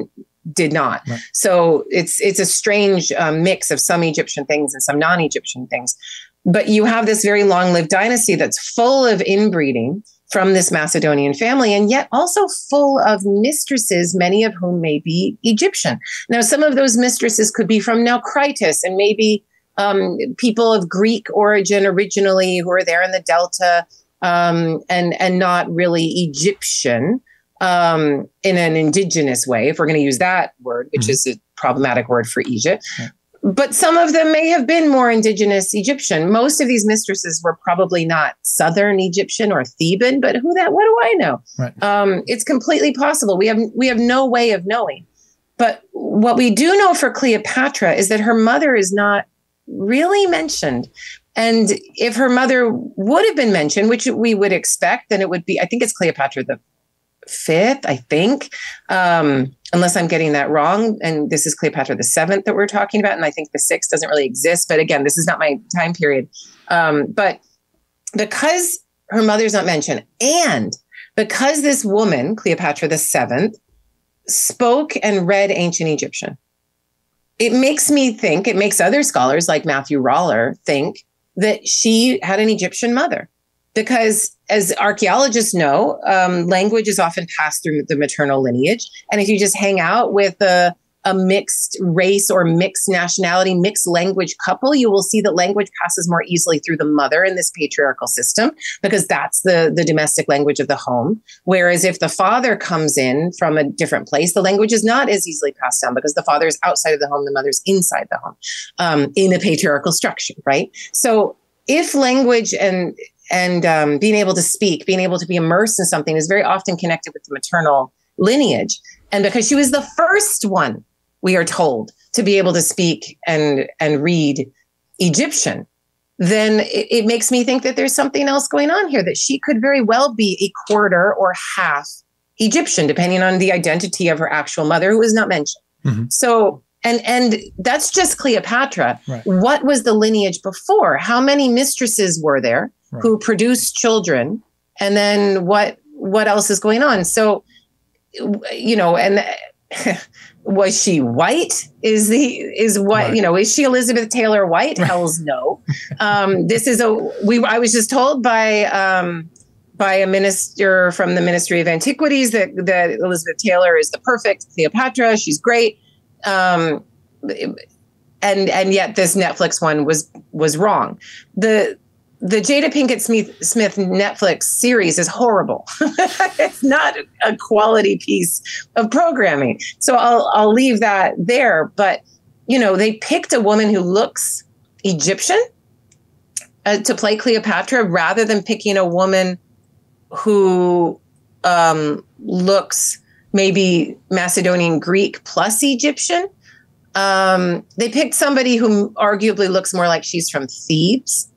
did not. Right. So it's it's a strange um, mix of some Egyptian things and some non-Egyptian things. But you have this very long-lived dynasty that's full of inbreeding from this Macedonian family, and yet also full of mistresses, many of whom may be Egyptian. Now, some of those mistresses could be from Naucratis and maybe um, people of Greek origin originally who are there in the Delta um, and and not really Egyptian um, in an indigenous way, if we're going to use that word, which mm-hmm. is a problematic word for Egypt. But some of them may have been more indigenous Egyptian. Most of these mistresses were probably not Southern Egyptian or Theban, but who that? What do I know? Right. Um, it's completely possible. We have we have no way of knowing. But what we do know for Cleopatra is that her mother is not really mentioned. And if her mother would have been mentioned, which we would expect, then it would be, I think it's Cleopatra the fifth, I think, um, unless I'm getting that wrong. And this is Cleopatra the seventh that we're talking about. And I think the sixth doesn't really exist. But again, this is not my time period. Um, but because her mother's not mentioned, and because this woman, Cleopatra the seventh, spoke and read ancient Egyptian, it makes me think, it makes other scholars like Matthew Roller think that she had an Egyptian mother because as archaeologists know, um, language is often passed through the maternal lineage. And if you just hang out with a, a mixed race or mixed nationality, mixed language couple, you will see that language passes more easily through the mother in this patriarchal system because that's the, the domestic language of the home. Whereas if the father comes in from a different place, the language is not as easily passed down because the father is outside of the home, the mother's inside the home um, in a patriarchal structure, right? So if language and and um, being able to speak, being able to be immersed in something is very often connected with the maternal lineage. And because she was the first one, we are told, to be able to speak and and read Egyptian, then it, it makes me think that there's something else going on here. That she could very well be a quarter or half Egyptian, depending on the identity of her actual mother, who is not mentioned. Mm-hmm. So and and that's just Cleopatra. Right. What was the lineage before? How many mistresses were there? Right. who produce children and then what what else is going on? So you know and was she white? Is the is what right. you know is she elizabeth taylor white? Right. hell's no. Um this is a we i was just told by um by a minister from the ministry of antiquities that that elizabeth taylor is the perfect cleopatra. She's great. Um and and yet this netflix one was was wrong. The the Jada Pinkett Smith, Smith Netflix series is horrible. it's not a quality piece of programming. So I'll I'll leave that there. But you know, they picked a woman who looks Egyptian uh, to play Cleopatra rather than picking a woman who um, looks maybe Macedonian Greek plus Egyptian. Um, they picked somebody who arguably looks more like she's from Thebes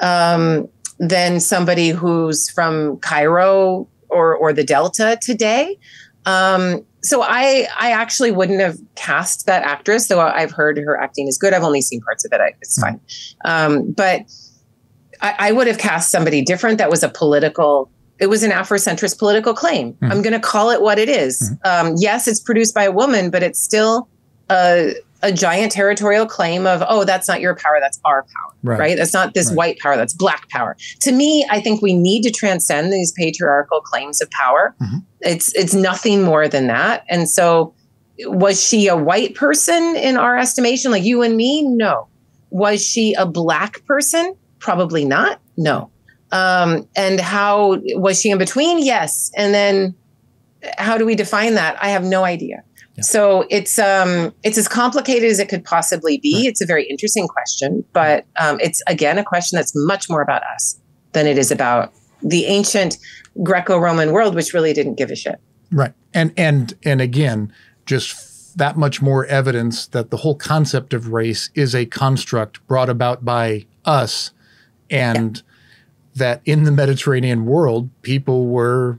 um, than somebody who's from Cairo or or the Delta today. Um, so I I actually wouldn't have cast that actress, though I've heard her acting is good. I've only seen parts of it. I, it's fine, um, but I, I, would have cast somebody different. That was a political. It was an Afrocentrist political claim. Mm-hmm. I'm going to call it what it is. Mm-hmm. Um, yes, it's produced by a woman, but it's still a a giant territorial claim of, oh, that's not your power, that's our power, right? right? That's not this right. white power, that's black power. To me, I think we need to transcend these patriarchal claims of power. Mm-hmm. It's it's nothing more than that. And so, was she a white person in our estimation, like you and me? No. Was she a black person? Probably not. No. Um, and how was she in between? Yes. And then how do we define that? I have no idea. So it's um it's as complicated as it could possibly be. Right. It's a very interesting question, but um, it's again a question that's much more about us than it is about the ancient Greco-Roman world, which really didn't give a shit. Right, and and and again, just that much more evidence that the whole concept of race is a construct brought about by us, and yeah. that in the Mediterranean world, people were.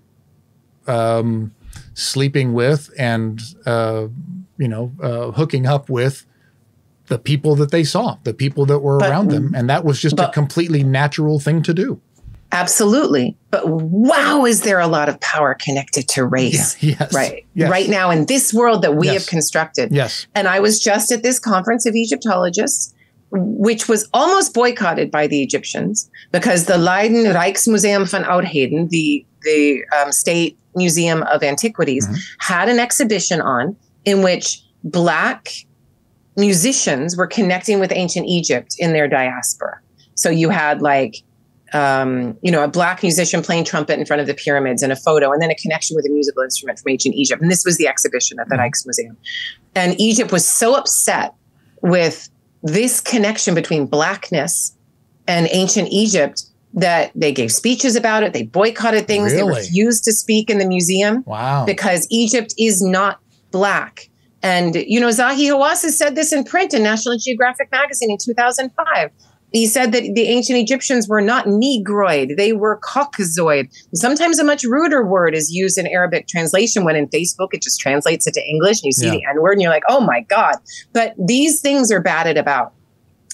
Um, sleeping with and uh, you know uh, hooking up with the people that they saw, the people that were but, around them. And that was just but, a completely natural thing to do. Absolutely. But wow, is there a lot of power connected to race? Yeah, yes. Right. Yes. Right now in this world that we yes. have constructed. Yes. And I was just at this conference of Egyptologists, which was almost boycotted by the Egyptians because the Leiden Rijksmuseum van Oudheden, the, the um, state museum of antiquities, mm-hmm. had an exhibition on in which Black musicians were connecting with ancient Egypt in their diaspora. So you had like um, you know, a black musician playing trumpet in front of the pyramids and a photo, and then a connection with a musical instrument from ancient Egypt. And this was the exhibition at the mm-hmm. Rijksmuseum. And Egypt was so upset with this connection between blackness and ancient Egypt that they gave speeches about it. They boycotted things. Really? They refused to speak in the museum. Wow. Because Egypt is not black. And, you know, Zahi Hawass has said this in print in National Geographic magazine in 2005 he said that the ancient Egyptians were not Negroid, they were Caucasoid. Sometimes a much ruder word is used in Arabic translation when in Facebook it just translates it to English and you see yeah. the N word and you're like, oh my God. But these things are batted about.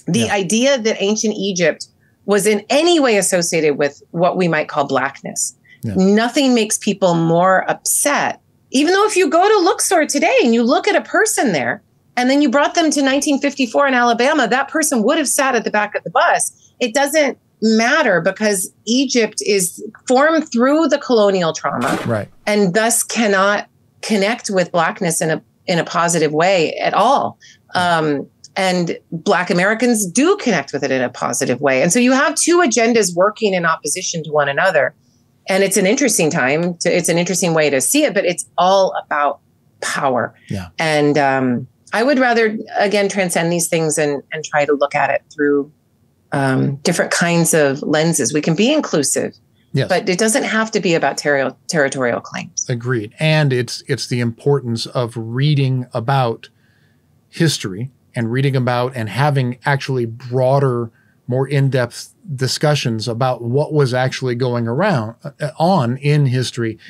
The yeah. idea that ancient Egypt was in any way associated with what we might call blackness. Yeah. Nothing makes people more upset. Even though if you go to Luxor today and you look at a person there, and then you brought them to 1954 in Alabama, that person would have sat at the back of the bus. It doesn't matter because Egypt is formed through the colonial trauma, right, and thus cannot connect with blackness in a in a positive way at all. Um, and Black Americans do connect with it in a positive way, and so you have two agendas working in opposition to one another. And it's an interesting time. To, it's an interesting way to see it, but it's all about power. Yeah. And um, I would rather again transcend these things and and try to look at it through um, different kinds of lenses. We can be inclusive, yes. but it doesn't have to be about ter- territorial claims. Agreed. And it's it's the importance of reading about history and reading about and having actually broader, more in-depth discussions about what was actually going around uh, on in history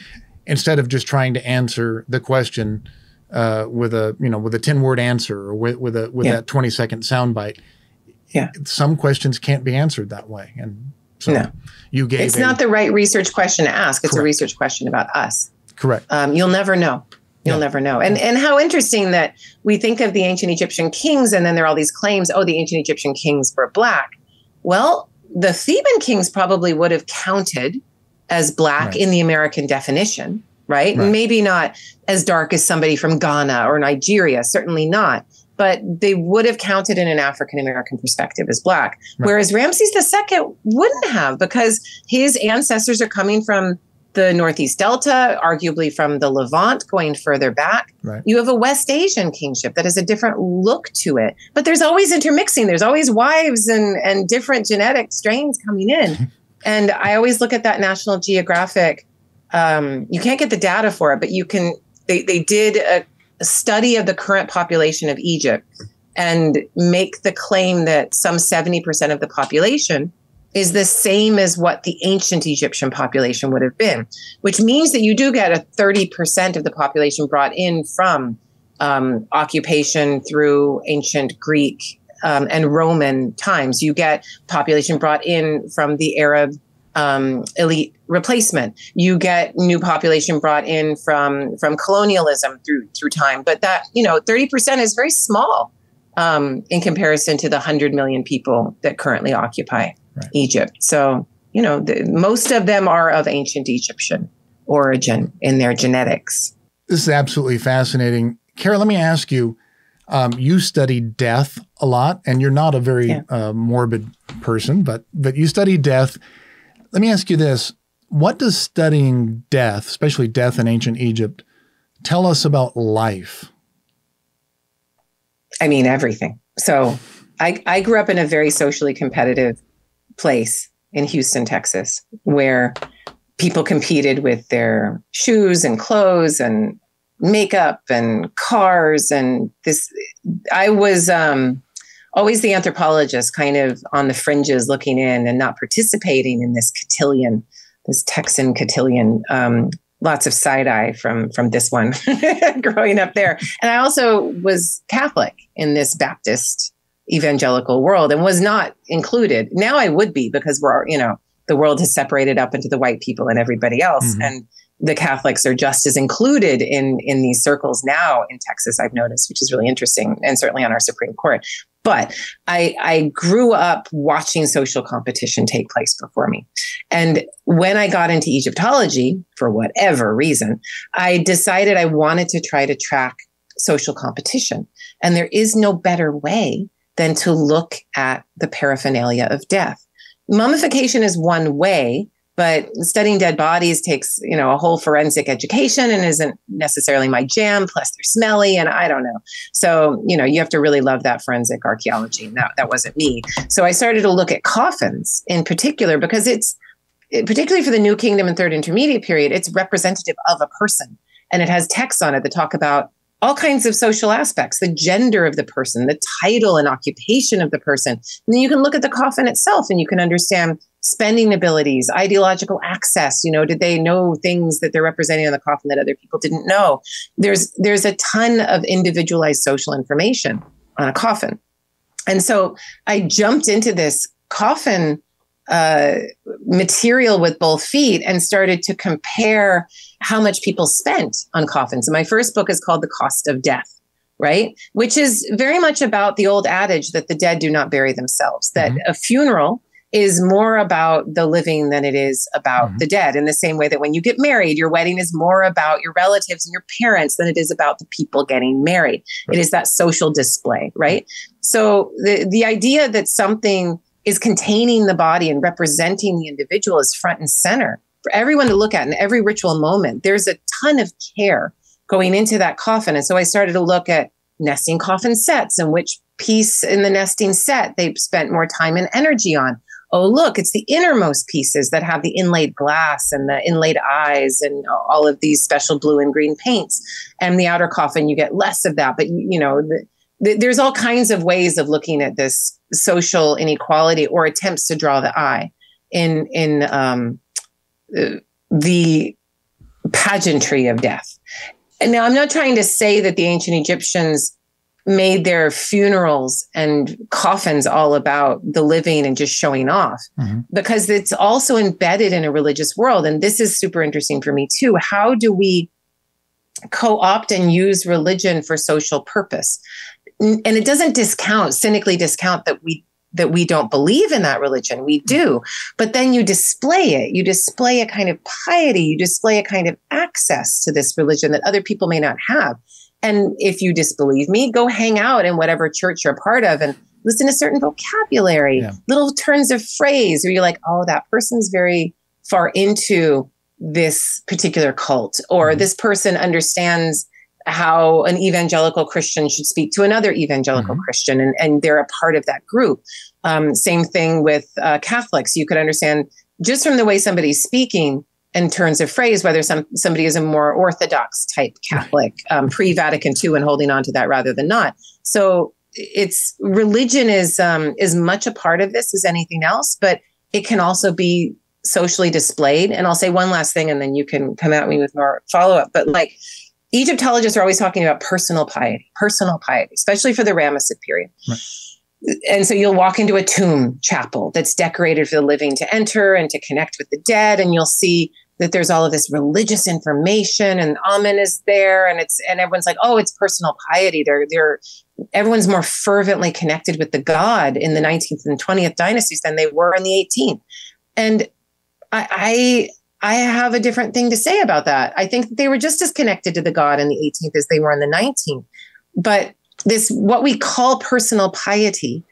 instead of just trying to answer the question uh, with a you know with a 10 word answer or with, with a with yeah. that 20 second soundbite yeah some questions can't be answered that way and so no. you gave it's a, not the right research question to ask it's correct. a research question about us correct um, you'll never know you'll yeah. never know and and how interesting that we think of the ancient egyptian kings and then there are all these claims oh the ancient egyptian kings were black well the theban kings probably would have counted as black right. in the american definition right? right? Maybe not as dark as somebody from Ghana or Nigeria, certainly not. But they would have counted in an African American perspective as black. Right. Whereas Ramses II wouldn't have because his ancestors are coming from the Northeast Delta, arguably from the Levant, going further back. Right. You have a West Asian kingship that has a different look to it. But there's always intermixing. There's always wives and, and different genetic strains coming in. and I always look at that National Geographic um, you can't get the data for it, but you can. They they did a, a study of the current population of Egypt and make the claim that some seventy percent of the population is the same as what the ancient Egyptian population would have been, which means that you do get a 30% of the population brought in from um, occupation through ancient Greek um, and Roman times. You get population brought in from the Arab um, elite replacement. You get new population brought in from from colonialism through through time, but that you know thirty percent is very small um, in comparison to the hundred million people that currently occupy right. Egypt. So you know the, most of them are of ancient Egyptian origin in their genetics. This is absolutely fascinating, Kara. Let me ask you. Um, you study death a lot, and you're not a very yeah. uh, morbid person, but but you study death let me ask you this. What does studying death, especially death in ancient Egypt, tell us about life? I mean, everything. So I, I grew up in a very socially competitive place in Houston, Texas, where people competed with their shoes and clothes and makeup and cars and this i was um always the anthropologist kind of on the fringes looking in and not participating in this cotillion, this Texan cotillion. Um, lots of side eye from from this one growing up there. And I also was Catholic in this Baptist evangelical world and was not included. Now I would be because we're, you know, the world has separated up into the white people and everybody else. Mm-hmm. And the Catholics are just as included in in these circles now in Texas. I've noticed, which is really interesting, and certainly on our Supreme Court. But I, I grew up watching social competition take place before me, and when I got into Egyptology, for whatever reason, I decided I wanted to try to track social competition, and there is no better way than to look at the paraphernalia of death. Mummification is one way but studying dead bodies takes you know a whole forensic education and isn't necessarily my jam plus they're smelly and i don't know so you know you have to really love that forensic archaeology that, that wasn't me so i started to look at coffins in particular because it's particularly for the new kingdom and third intermediate period it's representative of a person and it has texts on it that talk about all kinds of social aspects the gender of the person the title and occupation of the person. And then you can look at the coffin itself and you can understand spending abilities ideological access you know did they know things that they're representing on the coffin that other people didn't know? There's there's a ton of individualized social information on a coffin. And so i jumped into this coffin uh, material with both feet and started to compare how much people spent on coffins. And my first book is called The Cost of Death, right? Which is very much about the old adage that the dead do not bury themselves, that mm-hmm. a funeral is more about the living than it is about mm-hmm. the dead. In the same way that when you get married, your wedding is more about your relatives and your parents than it is about the people getting married. Right. It is that social display, right? So the the idea that something is containing the body and representing the individual is front and center for everyone to look at in every ritual moment. There's a ton of care going into that coffin. And so I started to look at nesting coffin sets and which piece in the nesting set they spent more time and energy on. Oh, look, it's the innermost pieces that have the inlaid glass and the inlaid eyes and all of these special blue and green paints. And the outer coffin, you get less of that. But, you know, the, the, there's all kinds of ways of looking at this social inequality or attempts to draw the eye in, in, um, the pageantry of death. And now I'm not trying to say that the ancient Egyptians made their funerals and coffins all about the living and just showing off mm-hmm. because it's also embedded in a religious world and this is super interesting for me too how do we co-opt and use religion for social purpose and it doesn't discount cynically discount that we that we don't believe in that religion. We do. But then you display it. You display a kind of piety. You display a kind of access to this religion that other people may not have. And if you disbelieve me, go hang out in whatever church you're part of and listen to certain vocabulary, yeah. little turns of phrase where you're like, oh, that person's very far into this particular cult, or mm-hmm. this person understands how an evangelical Christian should speak to another evangelical mm-hmm. Christian, and, and they're a part of that group. Um, same thing with uh, Catholics. You could understand just from the way somebody's speaking in terms of phrase whether some somebody is a more orthodox type Catholic, um, pre Vatican II, and holding on to that rather than not. So it's religion is um, is much a part of this as anything else, but it can also be socially displayed. And I'll say one last thing, and then you can come at me with more follow up. But like Egyptologists are always talking about personal piety, personal piety, especially for the Ramesside period. Right. And so you'll walk into a tomb chapel that's decorated for the living to enter and to connect with the dead, and you'll see that there's all of this religious information, and Amen is there, and it's and everyone's like, oh, it's personal piety. They're they're everyone's more fervently connected with the God in the 19th and 20th dynasties than they were in the 18th. And I, I have a different thing to say about that. I think they were just as connected to the God in the 18th as they were in the 19th. But this, what we call personal piety,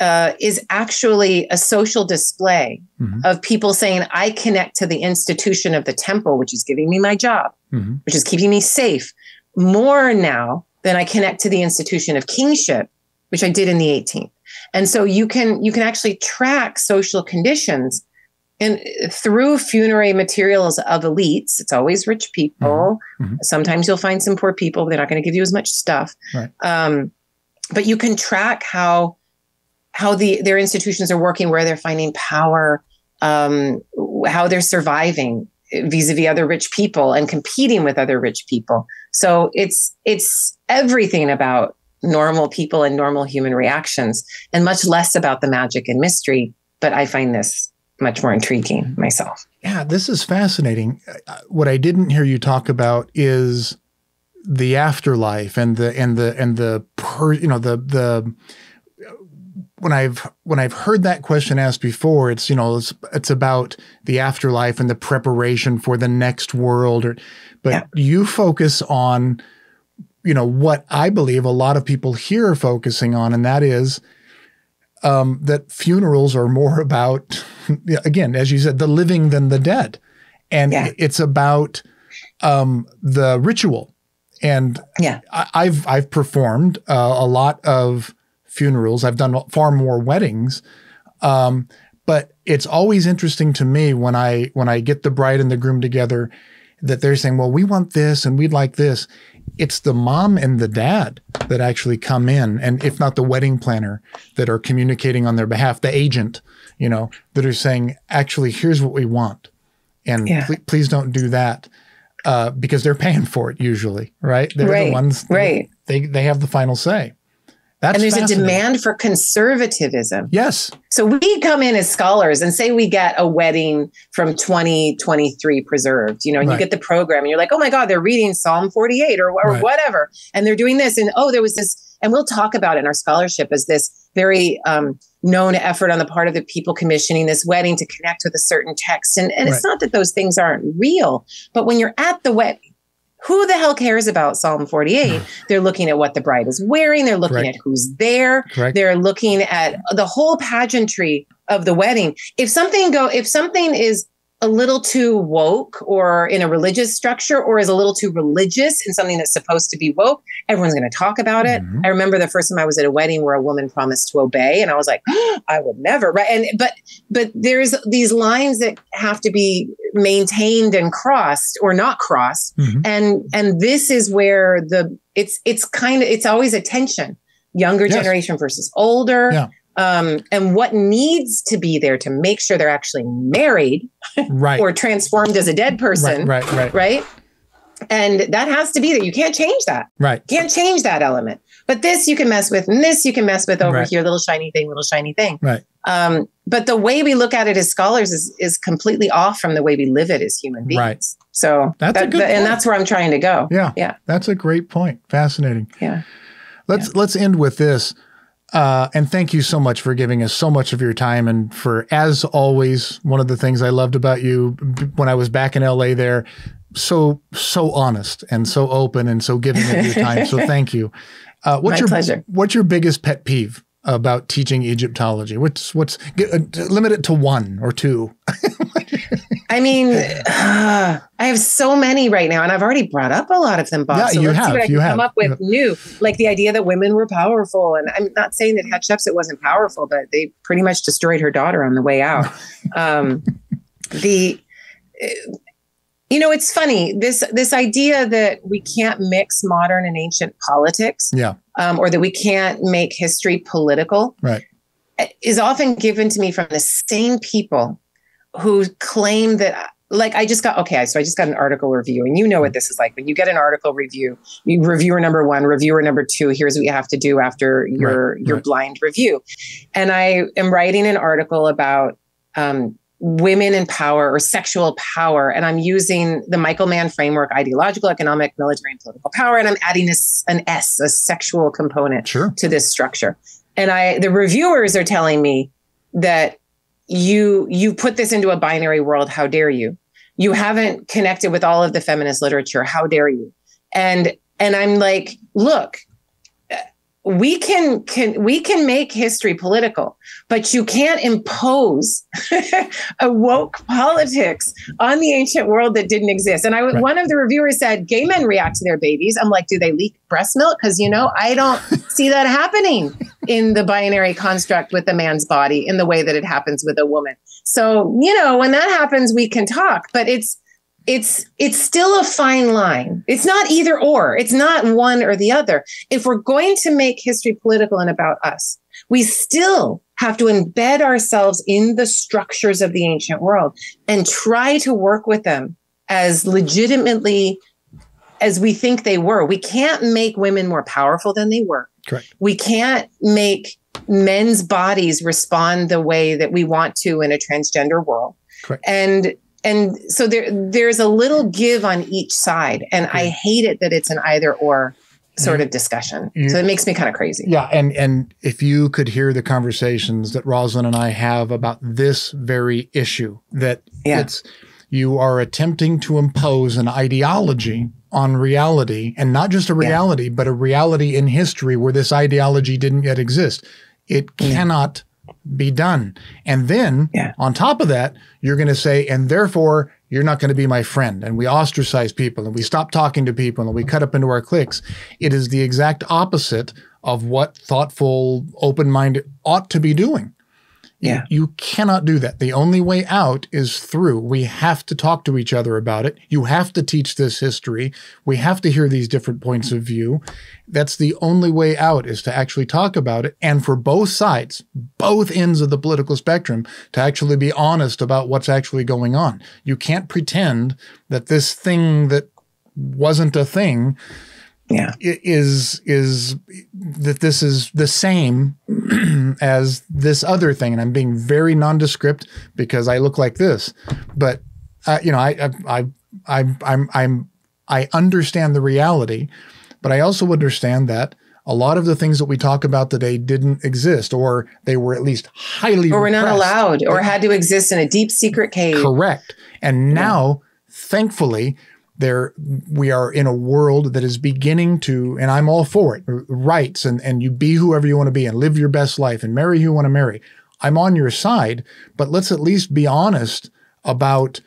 uh, is actually a social display mm-hmm. of people saying, I connect to the institution of the temple, which is giving me my job, mm-hmm. which is keeping me safe, more now than I connect to the institution of kingship, which I did in the 18th. And so you can you can actually track social conditions and through funerary materials of elites, it's always rich people. Mm-hmm. mm-hmm. Sometimes you'll find some poor people, but they're not going to give you as much stuff. Right. Um, but you can track how how the their institutions are working, where they're finding power, um, how they're surviving vis-a-vis other rich people and competing with other rich people. So it's it's everything about normal people and normal human reactions and much less about the magic and mystery. But I find this much more intriguing myself. Yeah, this is fascinating. Uh, what I didn't hear you talk about is the afterlife and the and the and the per, you know the the when I've when I've heard that question asked before, it's you know it's it's about the afterlife and the preparation for the next world, or but yeah. you focus on you know what I believe a lot of people here are focusing on, and that is um, that funerals are more about again, as you said, the living than the dead, and yeah. it's about um, the ritual. And yeah, I, have I've performed uh, a lot of funerals. I've done far more weddings. Um, but it's always interesting to me when I when I get the bride and the groom together that they're saying, "Well, we want this and we'd like this." It's the mom and the dad that actually come in, and if not the wedding planner, that are communicating on their behalf, the agent, you know, that are saying, "Actually, here's what we want, and yeah. pl- please don't do that." Uh, because they're paying for it usually, right? They're right. the ones. Right. They they have the final say. That's and there's a demand for conservatism. Yes. So we come in as scholars and say we get a wedding from 2023 preserved, you know, right. you get the program and you're like, oh my God, they're reading Psalm 48 or, or right. whatever. And they're doing this. And oh, there was this, and we'll talk about it in our scholarship as this very um, known effort on the part of the people commissioning this wedding to connect with a certain text. And, and right. it's not that those things aren't real, but when you're at the wedding, who the hell cares about Psalm 48? They're looking at what the bride is wearing. They're looking Correct. at who's there. Correct. They're looking at the whole pageantry of the wedding. If something go, if something is a little too woke or in a religious structure or is a little too religious in something that's supposed to be woke, everyone's going to talk about it. Mm-hmm. I remember the first time I was at a wedding where a woman promised to obey and I was like, oh, I would never. Right. And but but there's these lines that have to be maintained and crossed or not crossed. Mm-hmm. And and this is where the it's it's kind of it's always a tension. Younger yes. generation versus older. Yeah um, and what needs to be there to make sure they're actually married right. or transformed as a dead person. Right, right, right. Right. And that has to be there. You can't change that. Right. Can't change that element. But this you can mess with, and this you can mess with over right. here, little shiny thing, little shiny thing. Right. Um, but the way we look at it as scholars is is completely off from the way we live it as human beings. Right. So that's that, a good and that's where I'm trying to go. Yeah. Yeah. That's a great point. Fascinating. Yeah. Let's yeah. let's end with this. Uh, and thank you so much for giving us so much of your time. And for, as always, one of the things I loved about you when I was back in LA there, so, so honest and so open and so giving of your time. So thank you. Uh, what's My your, pleasure. What's your biggest pet peeve about teaching Egyptology? What's, what's, get, uh, limit it to one or two. I mean, uh, I have so many right now, and I've already brought up a lot of them, Bob. Yeah, so you have, I can come up with new. Like the idea that women were powerful. And I'm not saying that Hatshepsut wasn't powerful, but they pretty much destroyed her daughter on the way out. um, the you know it's funny this this idea that we can't mix modern and ancient politics yeah um, or that we can't make history political right is often given to me from the same people who claim that like I just got okay, so I just got an article review, and you know what this is like when you get an article review. Reviewer number one, reviewer number two. Here's what you have to do after your right, your right. blind review, and I am writing an article about um, women in power or sexual power, and I'm using the Michael Mann framework: ideological, economic, military, and political power, and I'm adding this an S, a sexual component sure. to this structure. And I, the reviewers are telling me that you you put this into a binary world how dare you? You haven't connected with all of the feminist literature how dare you? And and i'm like look we can can we can make history political but you can't impose a woke politics on the ancient world that didn't exist. And i right. one of the reviewers said gay men react to their babies. I'm like do they leak breast milk? Because you know i don't see that happening in the binary construct with a man's body in the way that it happens with a woman. So you know when that happens we can talk but it's it's it's still a fine line. It's not either or. It's not one or the other. If we're going to make history political and about us, we still have to embed ourselves in the structures of the ancient world and try to work with them as legitimately as we think they were. We can't make women more powerful than they were. Correct. We can't make men's bodies respond the way that we want to in a transgender world. Correct. And and so there there's a little give on each side and okay. i mm-hmm. hate it that it's an either or sort mm-hmm. of discussion you, so it makes me kind of crazy yeah and and if you could hear the conversations that rosalind and i have about this very issue that yeah. it's you are attempting to impose an ideology on reality and not just a reality yeah. but a reality in history where this ideology didn't yet exist it mm. cannot be done. And then yeah. on top of that, you're going to say, and therefore you're not going to be my friend. And we ostracize people and we stop talking to people and we cut up into our cliques. It is the exact opposite of what thoughtful, open mind ought to be doing. Yeah. You cannot do that. The only way out is through. We have to talk to each other about it. You have to teach this history. We have to hear these different points of view. That's the only way out is to actually talk about it. And for both sides, both ends of the political spectrum, to actually be honest about what's actually going on. You can't pretend that this thing that wasn't a thing yeah. is is that this is the same as this other thing, and I'm being very nondescript because I look like this, but uh, you know, I I I I'm I'm I understand the reality, but I also understand that a lot of the things that we talk about today didn't exist, or they were at least highly or were not allowed, or had to exist in a deep secret cave. Correct, and now, yeah. thankfully there we are in a world that is beginning to and i'm all for it rights and and you be whoever you want to be and live your best life and marry who you want to marry. I'm on your side but let's at least be honest about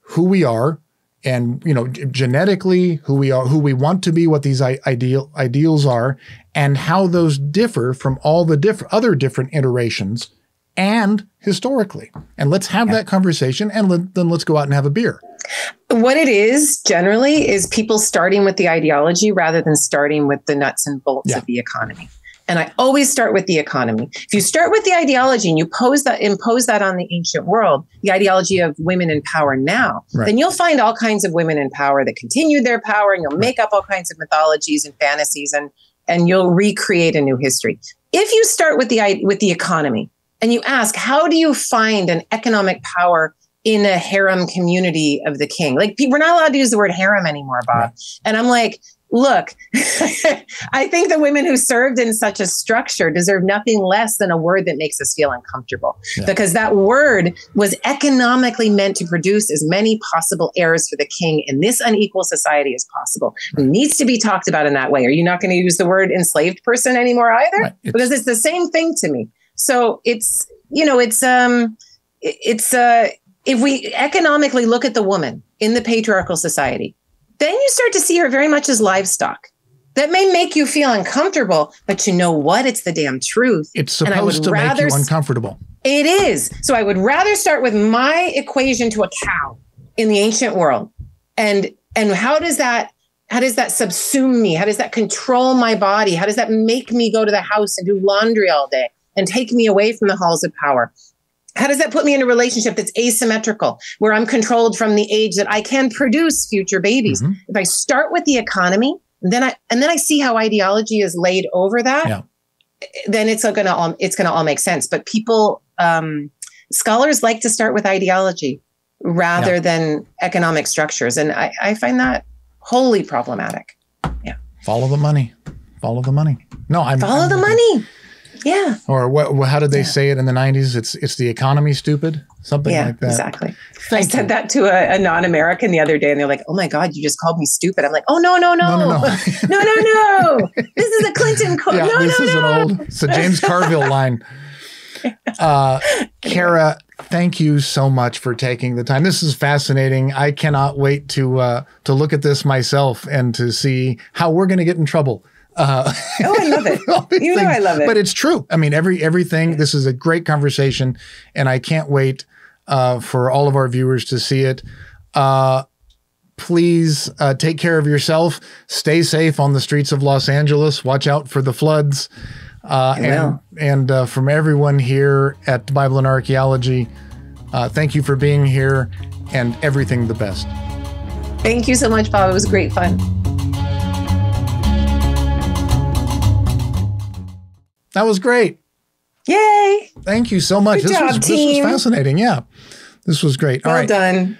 who we are and you know genetically who we are who we want to be what these ideal ideals are and how those differ from all the different other different iterations and historically. And let's have yeah. that conversation and let, then let's go out and have a beer. What it is generally is people starting with the ideology rather than starting with the nuts and bolts yeah. of the economy. And I always start with the economy. If you start with the ideology and you pose that, impose that on the ancient world, the ideology of women in power now, right. then you'll find all kinds of women in power that continue their power, and you'll right. make up all kinds of mythologies and fantasies, and and you'll recreate a new history. If you start with the with the economy, and you ask, how do you find an economic power in a harem community of the king? Like, we're not allowed to use the word harem anymore, Bob. And I'm like, look, I think the women who served in such a structure deserve nothing less than a word that makes us feel uncomfortable yeah. because that word was economically meant to produce as many possible heirs for the king in this unequal society as possible. Right. It needs to be talked about in that way. Are you not going to use the word enslaved person anymore either? Right. It's, because it's the same thing to me. So it's you know it's um it's uh if we economically look at the woman in the patriarchal society, then you start to see her very much as livestock. That may make you feel uncomfortable, but you know what? It's the damn truth. It's supposed to make you uncomfortable. It is. So I would rather start with my equation to a cow in the ancient world. And and how does that how does that subsume me? How does that control my body? How does that make me go to the house and do laundry all day? And take me away from the halls of power? How does that put me in a relationship that's asymmetrical, where I'm controlled from the age that I can produce future babies? Mm-hmm. If I start with the economy, then I and then I see how ideology is laid over that, yeah. then it's gonna all it's gonna all make sense. But people, um, scholars like to start with ideology rather yeah. than economic structures, and I, I find that wholly problematic. Yeah, follow the money. Follow the money. No, I'm follow I'm, the money. Yeah. Or what? How did they yeah. say it in the '90s? It's it's the economy, stupid. Something yeah, like that. Exactly. Thank I said you. that to a, a, non-American the other day, and they're like, "Oh my God, you just called me stupid." I'm like, "Oh no, no, no, no, no, no, no, no. This is a Clinton quote. Yeah, no, this no, is no. an old. It's a James Carville line. Uh, Kara, thank you so much for taking the time. This is fascinating. I cannot wait to uh, to look at this myself and to see how we're going to get in trouble uh, oh, I love it. you know, I love it. But it's true. I mean, every everything. This is a great conversation, and I can't wait uh, for all of our viewers to see it. Uh, please uh, take care of yourself. Stay safe on the streets of Los Angeles. Watch out for the floods. Uh, and and uh, from everyone here at Bible and Archaeology, uh, thank you for being here and everything the best. Thank you so much, Bob. It was great fun. That was great. Yay. Thank you so much. Good this, job, was, team. this was fascinating. Yeah. This was great. Well All right. done.